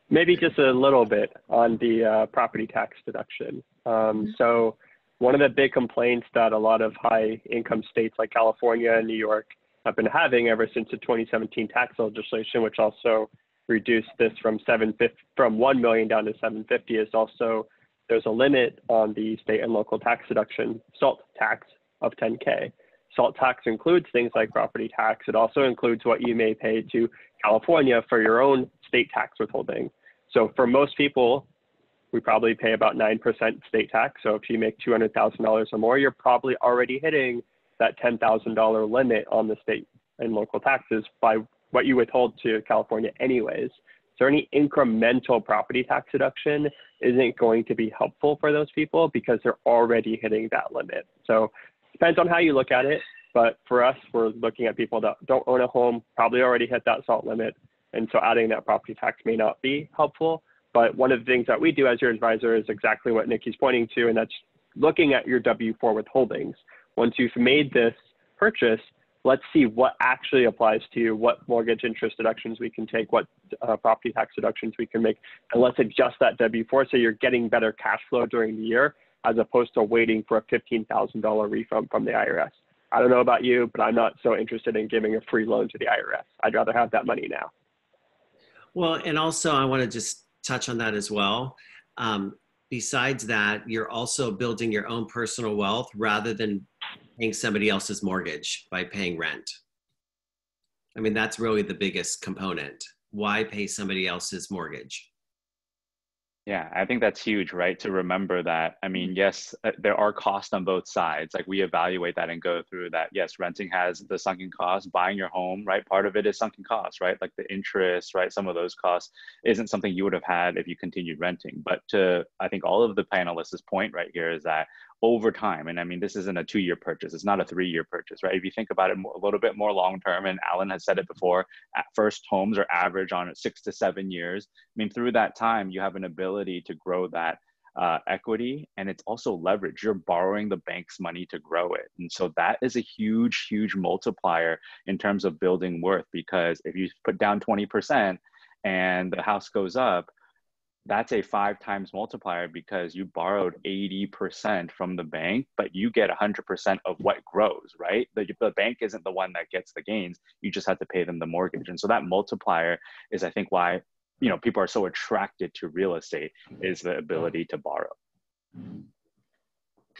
maybe just a little bit on the uh, property tax deduction. Um, mm -hmm. So one of the big complaints that a lot of high income states like California and New York have been having ever since the 2017 tax legislation, which also reduced this from 750 from 1 million down to 750 is also there's a limit on the state and local tax deduction, SALT tax of 10K. SALT tax includes things like property tax. It also includes what you may pay to California for your own state tax withholding. So for most people, we probably pay about 9% state tax. So if you make $200,000 or more, you're probably already hitting that $10,000 limit on the state and local taxes by what you withhold to California anyways. So any incremental property tax deduction isn't going to be helpful for those people because they're already hitting that limit. So depends on how you look at it. But for us, we're looking at people that don't own a home, probably already hit that SALT limit. And so adding that property tax may not be helpful. But one of the things that we do as your advisor is exactly what Nikki's pointing to, and that's looking at your W 4 withholdings. Once you've made this purchase, let's see what actually applies to you, what mortgage interest deductions we can take, what uh, property tax deductions we can make, and let's adjust that W-4 so you're getting better cash flow during the year as opposed to waiting for a $15,000 refund from the IRS. I don't know about you, but I'm not so interested in giving a free loan to the IRS. I'd rather have that money now. Well, and also I want to just touch on that as well. Um, besides that, you're also building your own personal wealth rather than paying somebody else's mortgage by paying rent. I mean, that's really the biggest component. Why pay somebody else's mortgage? Yeah, I think that's huge, right? To remember that, I mean, yes, uh, there are costs on both sides. Like we evaluate that and go through that. Yes, renting has the sunken cost, buying your home, right? Part of it is sunken costs, right? Like the interest, right? Some of those costs isn't something you would have had if you continued renting. But to, I think all of the panelists' point right here is that over time. And I mean, this isn't a two year purchase, it's not a three year purchase, right? If you think about it a little bit more long term, and Alan has said it before, at first homes are average on six to seven years. I mean, through that time, you have an ability to grow that uh, equity and it's also leverage. You're borrowing the bank's money to grow it. And so that is a huge, huge multiplier in terms of building worth because if you put down 20% and the house goes up, that's a five times multiplier because you borrowed 80% from the bank, but you get 100% of what grows, right? The, the bank isn't the one that gets the gains. You just have to pay them the mortgage. And so that multiplier is, I think, why you know people are so attracted to real estate is the ability to borrow.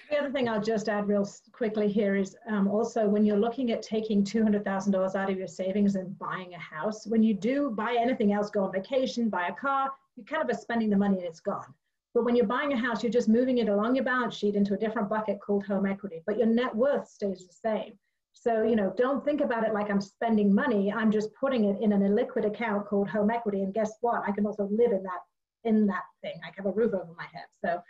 The other thing I'll just add real quickly here is um, also when you're looking at taking $200,000 out of your savings and buying a house, when you do buy anything else, go on vacation, buy a car, you kind of are spending the money and it's gone. But when you're buying a house, you're just moving it along your balance sheet into a different bucket called home equity, but your net worth stays the same. So, you know, don't think about it like I'm spending money. I'm just putting it in an illiquid account called home equity. And guess what? I can also live in that in that thing. I have a roof over my head. So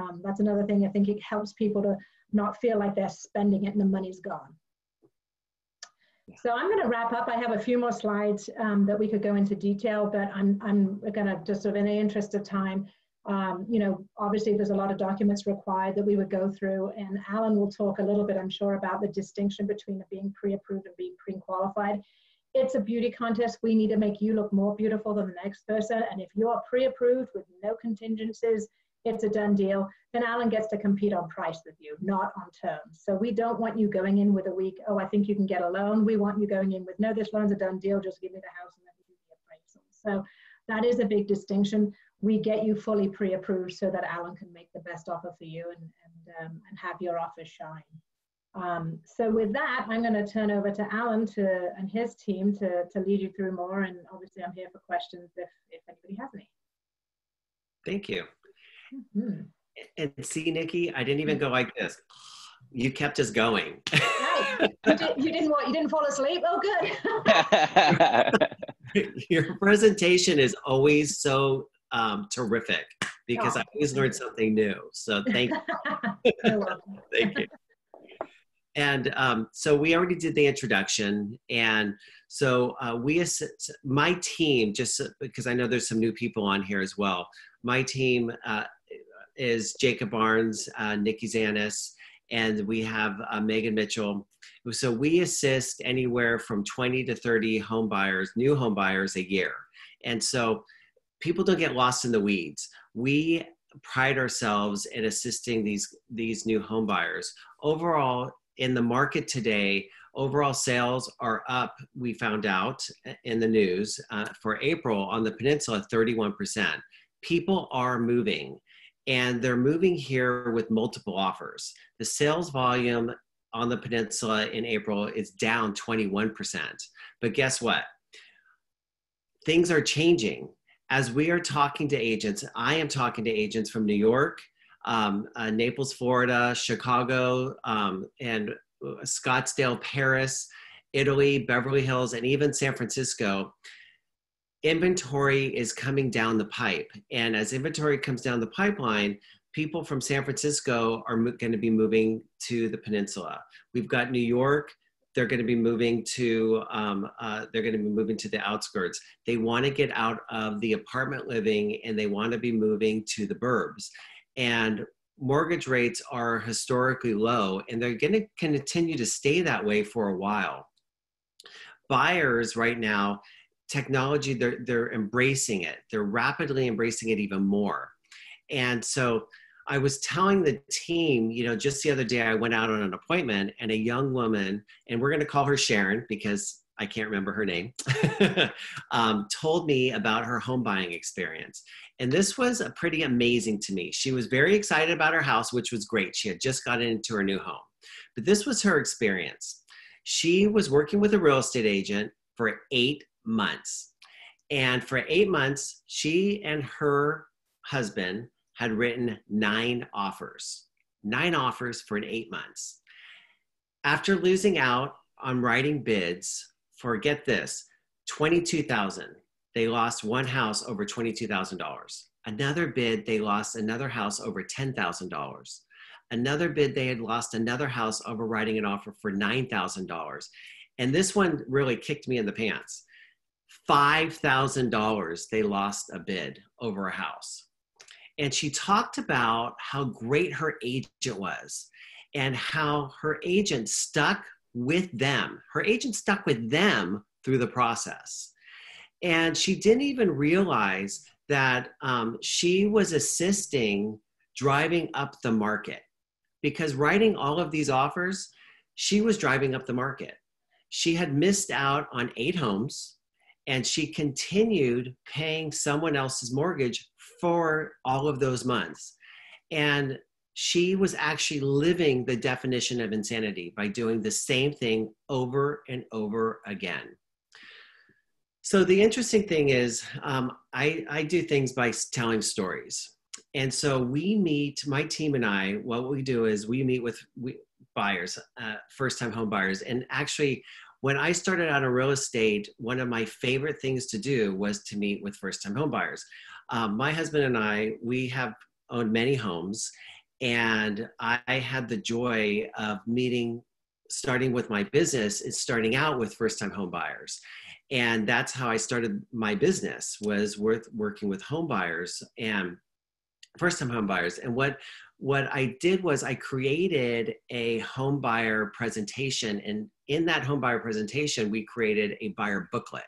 um, that's another thing. I think it helps people to not feel like they're spending it and the money's gone. So I'm going to wrap up. I have a few more slides um, that we could go into detail, but I'm, I'm going to just sort of in the interest of time, um, you know, obviously there's a lot of documents required that we would go through and Alan will talk a little bit, I'm sure, about the distinction between being pre-approved and being pre-qualified. It's a beauty contest. We need to make you look more beautiful than the next person. And if you're pre-approved with no contingencies, it's a done deal, then Alan gets to compete on price with you, not on terms. So we don't want you going in with a week, oh, I think you can get a loan. We want you going in with, no, this loan's a done deal, just give me the house and let me do the appraisal. So that is a big distinction. We get you fully pre-approved so that Alan can make the best offer for you and, and, um, and have your offer shine. Um, so with that, I'm going to turn over to Alan to, and his team to, to lead you through more. And obviously I'm here for questions if, if anybody has any. Thank you. Mm-hmm. And see, Nikki, I didn't even go like this. You kept us going. right. You, did, you didn't want, you didn't fall asleep. Oh, good. Your presentation is always so um, terrific because oh, I always learn something new. So thank you. thank you. And um, so we already did the introduction, and so uh, we, my team, just because I know there's some new people on here as well. My team uh, is Jacob Barnes, uh, Nikki Zanis, and we have uh, Megan Mitchell. So we assist anywhere from 20 to 30 home buyers, new home buyers a year. And so people don't get lost in the weeds. We pride ourselves in assisting these, these new home buyers. Overall, in the market today, overall sales are up, we found out in the news uh, for April on the peninsula, 31%. People are moving and they're moving here with multiple offers. The sales volume on the peninsula in April is down 21%. But guess what? Things are changing. As we are talking to agents, I am talking to agents from New York, um, uh, Naples, Florida, Chicago, um, and Scottsdale, Paris, Italy, Beverly Hills, and even San Francisco inventory is coming down the pipe. And as inventory comes down the pipeline, people from San Francisco are going to be moving to the peninsula. We've got New York. They're going to be moving to. Um, uh, they're going to be moving to the outskirts. They want to get out of the apartment living and they want to be moving to the burbs. And mortgage rates are historically low, and they're going to continue to stay that way for a while. Buyers right now technology they're they're embracing it. They're rapidly embracing it even more. And so i was telling the team you know just the other day i went out on an appointment and a young woman and we're going to call her sharon because i can't remember her name um, told me about her home buying experience. And this was pretty amazing to me. She was very excited about her house which was great. She had just gotten into her new home. But this was her experience. She was working with a real estate agent for eight months. And for eight months, she and her husband had written nine offers, nine offers for an eight months. After losing out on writing bids for, get this, 22,000, they lost one house over $22,000. Another bid, they lost another house over $10,000. Another bid, they had lost another house over writing an offer for $9,000. And this one really kicked me in the pants. $5,000 they lost a bid over a house. And she talked about how great her agent was and how her agent stuck with them. Her agent stuck with them through the process. And she didn't even realize that um, she was assisting driving up the market because writing all of these offers, she was driving up the market. She had missed out on eight homes and she continued paying someone else's mortgage for all of those months. And she was actually living the definition of insanity by doing the same thing over and over again. So the interesting thing is, um, I, I do things by telling stories. And so we meet, my team and I, what we do is we meet with we, buyers, uh, first time home buyers. And actually, when I started out in real estate, one of my favorite things to do was to meet with first time homebuyers. Um, my husband and I, we have owned many homes, and I had the joy of meeting, starting with my business, is starting out with first time homebuyers. And that's how I started my business was worth working with homebuyers and first time homebuyers. And what what I did was I created a home buyer presentation. And in that home buyer presentation, we created a buyer booklet.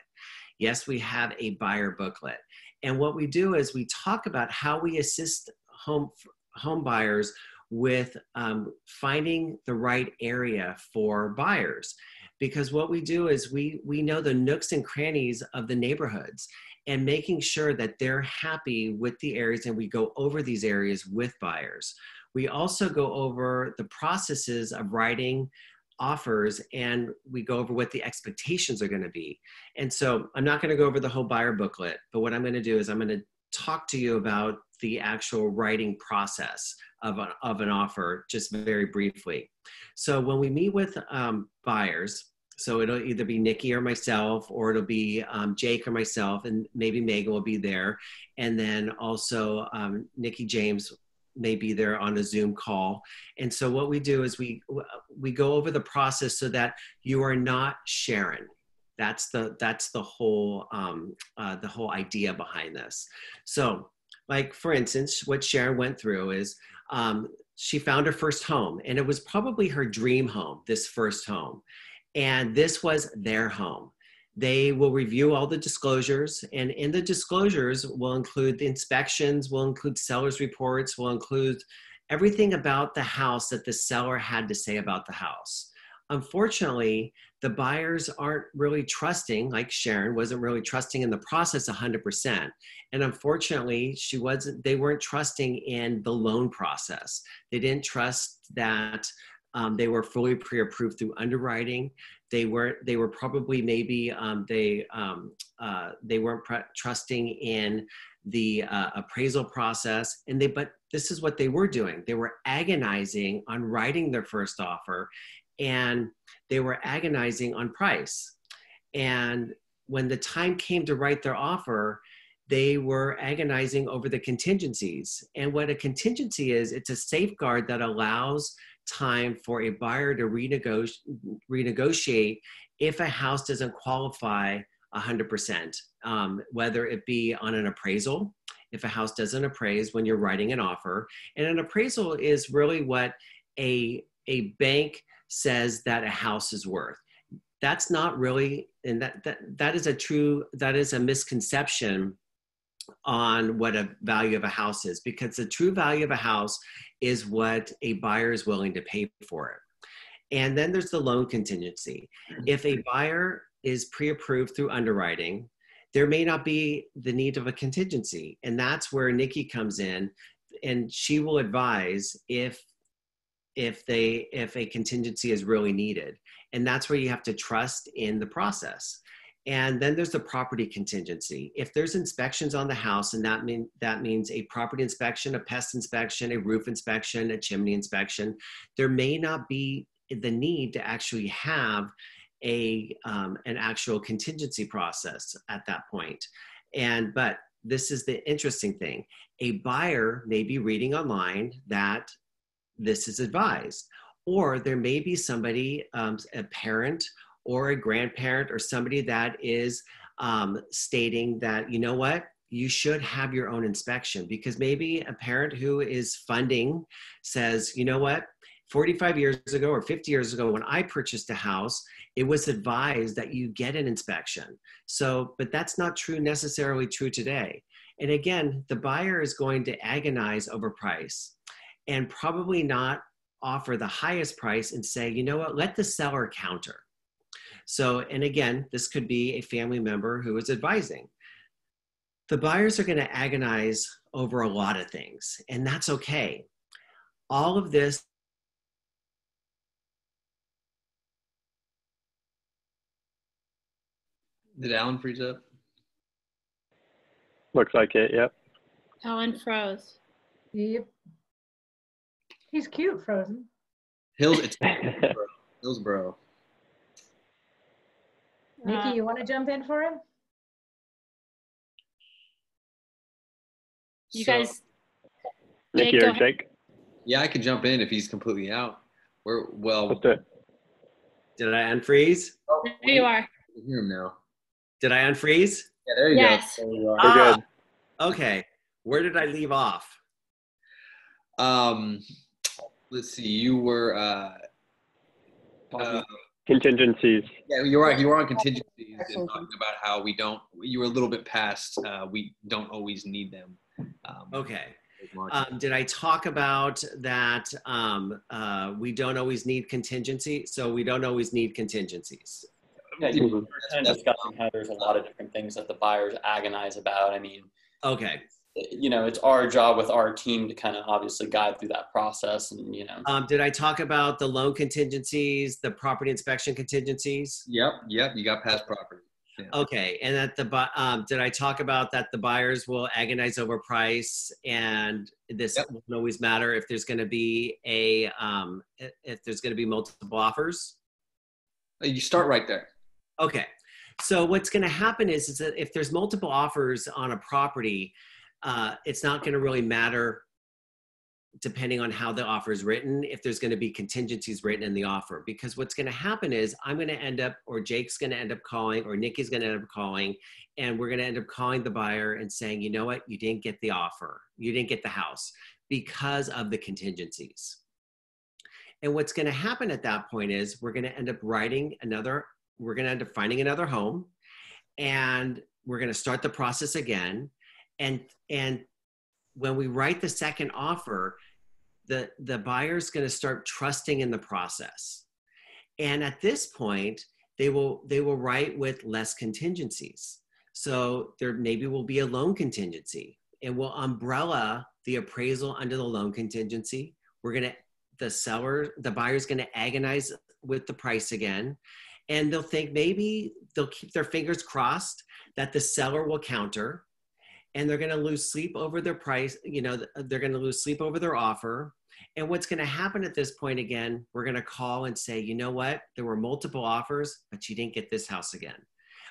Yes, we have a buyer booklet. And what we do is we talk about how we assist home, home buyers with um, finding the right area for buyers. Because what we do is we, we know the nooks and crannies of the neighborhoods and making sure that they're happy with the areas and we go over these areas with buyers. We also go over the processes of writing offers and we go over what the expectations are going to be. And so I'm not going to go over the whole buyer booklet, but what I'm going to do is I'm going to talk to you about the actual writing process of, a, of an offer just very briefly. So when we meet with um, buyers, so it'll either be Nikki or myself, or it'll be um, Jake or myself, and maybe Megan will be there. And then also um, Nikki James may be there on a Zoom call. And so what we do is we we go over the process so that you are not Sharon. That's the that's the whole um, uh, the whole idea behind this. So, like for instance, what Sharon went through is um, she found her first home, and it was probably her dream home. This first home, and this was their home. They will review all the disclosures, and in the disclosures will include the inspections, will include seller's reports, will include everything about the house that the seller had to say about the house. Unfortunately, the buyers aren't really trusting, like Sharon wasn't really trusting in the process 100%. And unfortunately, she wasn't, they weren't trusting in the loan process. They didn't trust that um, they were fully pre-approved through underwriting. They were they were probably maybe um, they um, uh, they weren't trusting in the uh, appraisal process, and they but this is what they were doing. They were agonizing on writing their first offer, and they were agonizing on price. And when the time came to write their offer, they were agonizing over the contingencies. And what a contingency is, it's a safeguard that allows time for a buyer to renegoti- renegotiate if a house doesn't qualify 100%, um, whether it be on an appraisal, if a house doesn't appraise when you're writing an offer. And an appraisal is really what a, a bank says that a house is worth. That's not really, and that, that, that is a true, that is a misconception on what a value of a house is because the true value of a house is what a buyer is willing to pay for it. And then there's the loan contingency. If a buyer is pre approved through underwriting, there may not be the need of a contingency. And that's where Nikki comes in and she will advise if if they if a contingency is really needed and that's where you have to trust in the process and then there's the property contingency. If there's inspections on the house, and that mean that means a property inspection, a pest inspection, a roof inspection, a chimney inspection, there may not be the need to actually have a um, an actual contingency process at that point. And but this is the interesting thing: a buyer may be reading online that this is advised, or there may be somebody, um, a parent or a grandparent or somebody that is um, stating that, you know what, you should have your own inspection because maybe a parent who is funding says, you know what, 45 years ago or 50 years ago when I purchased a house, it was advised that you get an inspection. So, but that's not true necessarily true today. And again, the buyer is going to agonize over price and probably not offer the highest price and say, you know what, let the seller counter. So, and again, this could be a family member who is advising. The buyers are going to agonize over a lot of things, and that's okay. All of this Did Alan freeze up? Looks like it. Yep. Alan froze. Yep. He's cute, Frozen. Hills, it's Hillsborough. Nikki, Uh, you want to jump in for him? You So- guys, Nikki Jake, go or ahead. Jake? Yeah, I can jump in if he's completely out. We're well. Let's did I unfreeze? there you are. I hear him now. Did I unfreeze? Yeah, there you Yes. go. There you Ah. Okay. Where did I leave off? Um, let's see. You were. Uh, uh, Contingencies. yeah, you were. You were on contingencies and talking about how we don't. You were a little bit past. Uh, we don't always need them. Um, Okay. Um, did I talk about that um, uh, we don't always need contingency? So we don't always need contingencies. Yeah, you were kind of discussing how there's a lot of different things that the buyers agonize about. I mean, Okay. You know, it's our job with our team to kind of obviously guide through that process and, you know, Um, did I talk about the loan contingencies, the property inspection contingencies? Yep. Yep. You got past property. Okay, and that the um, did I talk about that the buyers will agonize over price, and this Yep. won't always matter if there's going to be a um, if there's going to be multiple offers. Uh, You start right there. Okay, so what's going to happen is, is that if there's multiple offers on a property, uh, it's not going to really matter depending on how the offer is written if there's going to be contingencies written in the offer. Because what's going to happen is i'm going to end up or jake's going to end up calling or nikki's going to end up calling and we're going to end up calling the buyer and saying you know what? You didn't get the offer. You didn't get the house because of the contingencies. And what's going to happen at that point is we're going to end up writing another we're going to end up finding another home and we're going to start the process again and and when we write the second offer the the buyer's going to start trusting in the process. And at this point they will they will write with less contingencies. So there maybe will be a loan contingency and we'll umbrella the appraisal under the loan contingency. We're going to the seller the buyer's going to agonize with the price again and they'll think maybe they'll keep their fingers crossed that the seller will counter and they're going to lose sleep over their price you know they're going to lose sleep over their offer. And what's going to happen at this point again we're going to call and say you know what? There were multiple offers but you didn't get this house again.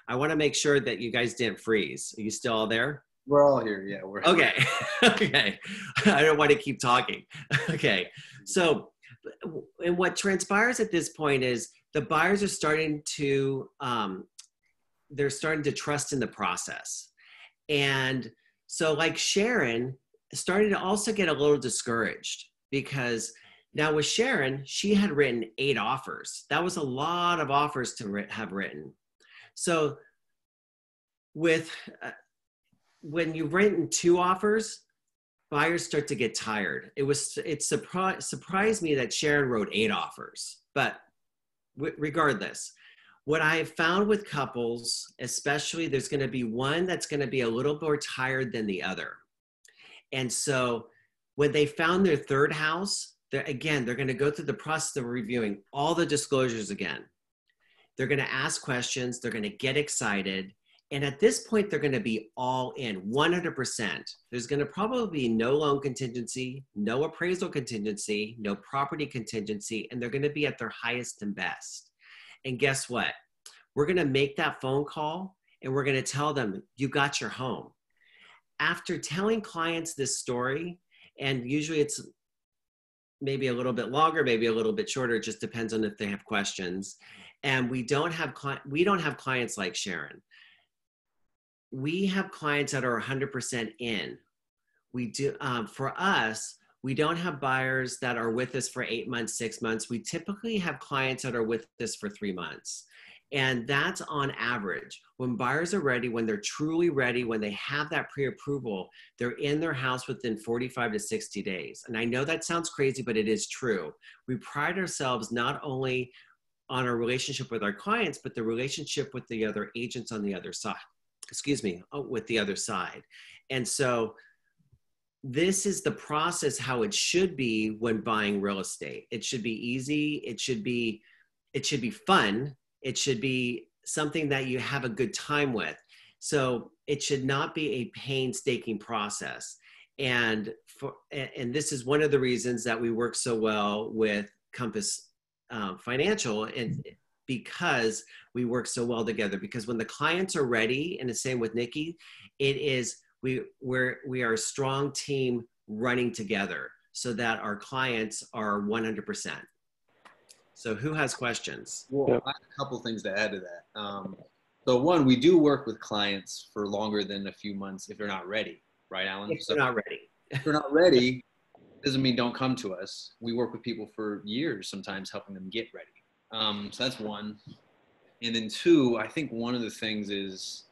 I want to make sure that you guys didn't freeze. Are you still all there? We're all here. Yeah. We're okay. Okay. I don't want to keep talking. Okay. So and what transpires at this point is the buyers are starting to um, they're starting to trust in the process and so like sharon started to also get a little discouraged because now with sharon she had written eight offers. That was a lot of offers to have written. So with uh, when you've written two offers buyers start to get tired. It was it surprised surprised me that sharon wrote eight offers. But w- regardless what i have found with couples especially there's going to be one that's going to be a little more tired than the other and so when they found their third house they're, again they're going to go through the process of reviewing all the disclosures again they're going to ask questions they're going to get excited and at this point, they're going to be all in 100%. There's going to probably be no loan contingency, no appraisal contingency, no property contingency, and they're going to be at their highest and best. And guess what? We're going to make that phone call and we're going to tell them, you got your home. After telling clients this story, and usually it's maybe a little bit longer, maybe a little bit shorter, it just depends on if they have questions. And we don't have cli- we don't have clients like Sharon we have clients that are 100% in. We do, um, for us, we don't have buyers that are with us for eight months, six months. We typically have clients that are with us for three months. And that's on average. When buyers are ready, when they're truly ready, when they have that pre approval, they're in their house within 45 to 60 days. And I know that sounds crazy, but it is true. We pride ourselves not only on our relationship with our clients, but the relationship with the other agents on the other side. Excuse me, oh, with the other side. And so this is the process how it should be when buying real estate. It should be easy. It should be it should be fun. It should be something that you have a good time with. So it should not be a painstaking process. And for and this is one of the reasons that we work so well with Compass um, Financial and because we work so well together. Because when the clients are ready, and the same with Nikki, it is we we're we are a strong team running together so that our clients are 100%. So who has questions? Well, I have a couple things to add to that. Um, so one, we do work with clients for longer than a few months if they're not ready, right, Alan? If so they're not ready. if they're not ready, doesn't mean don't come to us. We work with people for years, sometimes helping them get ready. Um, so that's one. And then two, I think one of the things is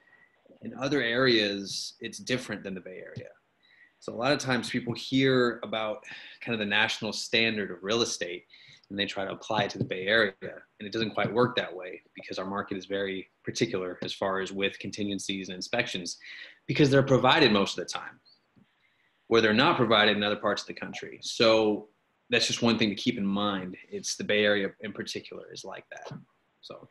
in other areas, it's different than the Bay Area. So a lot of times people hear about kind of the national standard of real estate and they try to apply it to the Bay Area. And it doesn't quite work that way because our market is very particular as far as with contingencies and inspections because they're provided most of the time where they're not provided in other parts of the country. So that's just one thing to keep in mind. It's the Bay Area in particular is like that. So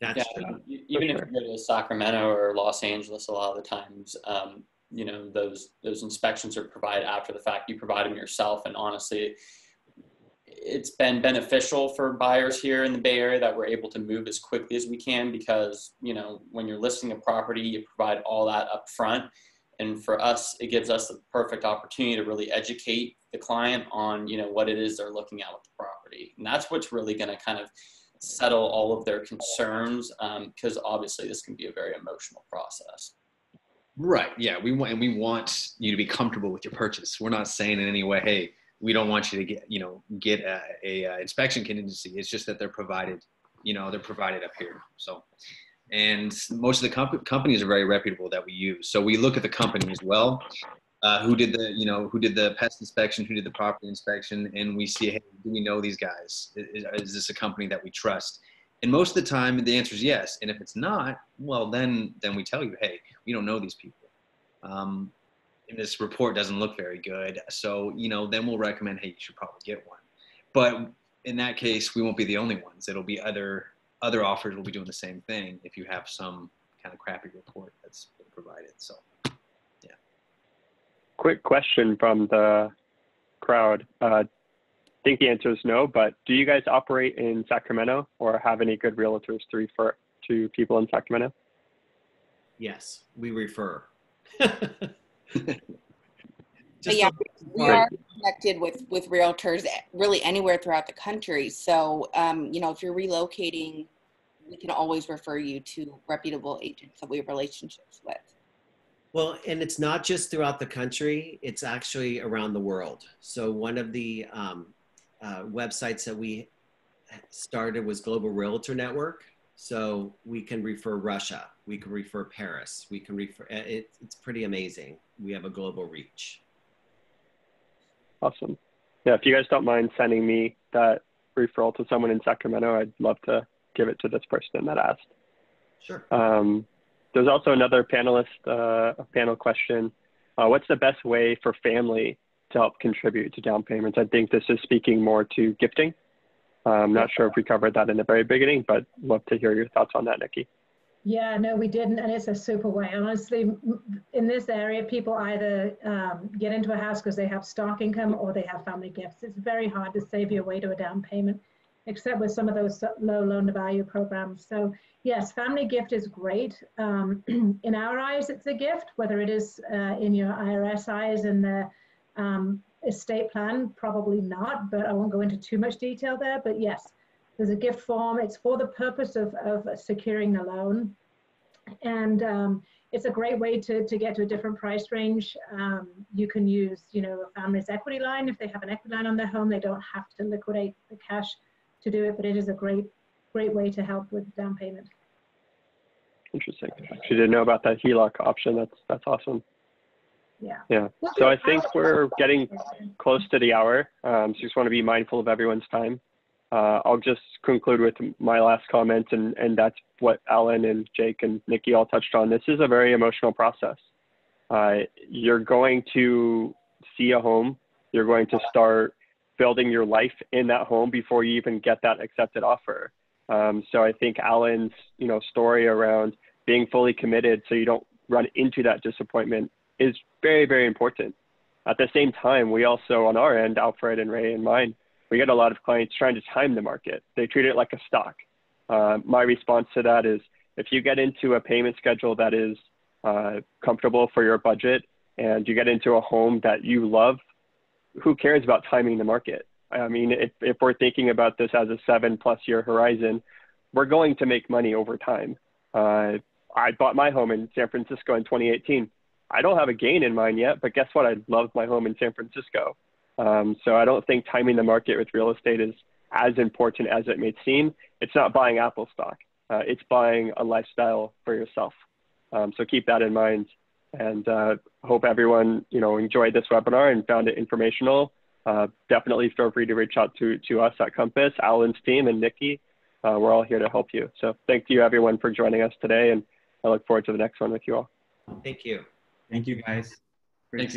That's yeah, even if you go to Sacramento or Los Angeles, a lot of the times, um, you know, those those inspections are provided after the fact. You provide them yourself, and honestly, it's been beneficial for buyers here in the Bay Area that we're able to move as quickly as we can because you know when you're listing a property, you provide all that up front. And for us, it gives us the perfect opportunity to really educate the client on, you know, what it is they're looking at with the property. And that's what's really going to kind of settle all of their concerns because obviously this can be a very emotional process. Right. Yeah. We want and we want you to be comfortable with your purchase. We're not saying in any way, hey, we don't want you to get you know get a, a, uh inspection contingency. It's just that they're provided. You know, they're provided up here. So, and most of the comp- companies are very reputable that we use. So we look at the company as well. Uh, who did the you know who did the pest inspection? Who did the property inspection? And we see, hey, do we know these guys? Is, is this a company that we trust? And most of the time, the answer is yes. And if it's not, well, then then we tell you, hey, we don't know these people. Um, and this report doesn't look very good. So you know, then we'll recommend, hey, you should probably get one. But in that case, we won't be the only ones. It'll be other other offers will be doing the same thing if you have some kind of crappy report that's been provided. So Quick question from the crowd. Uh, I think the answer is no, but do you guys operate in Sacramento or have any good realtors to refer to people in Sacramento? Yes, we refer. But yeah, we are connected with with realtors really anywhere throughout the country. So um, you know, if you're relocating, we can always refer you to reputable agents that we have relationships with. Well, and it's not just throughout the country, it's actually around the world. So, one of the um, uh, websites that we started was Global Realtor Network. So, we can refer Russia, we can refer Paris, we can refer, it, it's pretty amazing. We have a global reach. Awesome. Yeah, if you guys don't mind sending me that referral to someone in Sacramento, I'd love to give it to this person that asked. Sure. Um, there's also another panelist, uh, panel question. Uh, what's the best way for family to help contribute to down payments? I think this is speaking more to gifting. Uh, I'm not sure if we covered that in the very beginning, but love to hear your thoughts on that, Nikki. Yeah, no, we didn't, and it's a super way. Honestly, in this area, people either um, get into a house because they have stock income or they have family gifts. It's very hard to save your way to a down payment, except with some of those low loan to value programs. So yes, family gift is great. Um, in our eyes, it's a gift, whether it is uh, in your IRS eyes and the um, estate plan, probably not, but I won't go into too much detail there. But yes, there's a gift form. It's for the purpose of, of securing the loan. And um, it's a great way to, to get to a different price range. Um, you can use, you know, a family's equity line. If they have an equity line on their home, they don't have to liquidate the cash to do it, but it is a great, great way to help with down payment. Interesting. Actually didn't know about that HELOC option. That's, that's awesome. Yeah. Yeah. So I think we're getting close to the hour. Um, so just want to be mindful of everyone's time. Uh, I'll just conclude with my last comment, and, and that's what Alan and Jake and Nikki all touched on. This is a very emotional process. Uh, you're going to see a home. You're going to start building your life in that home before you even get that accepted offer. Um, so I think Alan's you know story around being fully committed so you don't run into that disappointment is very very important. At the same time, we also on our end, Alfred and Ray and mine, we get a lot of clients trying to time the market. They treat it like a stock. Uh, my response to that is if you get into a payment schedule that is uh, comfortable for your budget and you get into a home that you love, who cares about timing the market? I mean, if, if we're thinking about this as a seven plus year horizon, we're going to make money over time. Uh, I bought my home in San Francisco in 2018. I don't have a gain in mine yet, but guess what? I love my home in San Francisco. Um, so I don't think timing the market with real estate is as important as it may seem. It's not buying Apple stock. Uh, it's buying a lifestyle for yourself. Um, so keep that in mind and uh, hope everyone, you know, enjoyed this webinar and found it informational. Uh, definitely feel free to reach out to, to us at Compass, Alan's team and Nikki. Uh, we're all here to help you. So thank you everyone for joining us today and I look forward to the next one with you all. Thank you. Thank you guys. Thanks.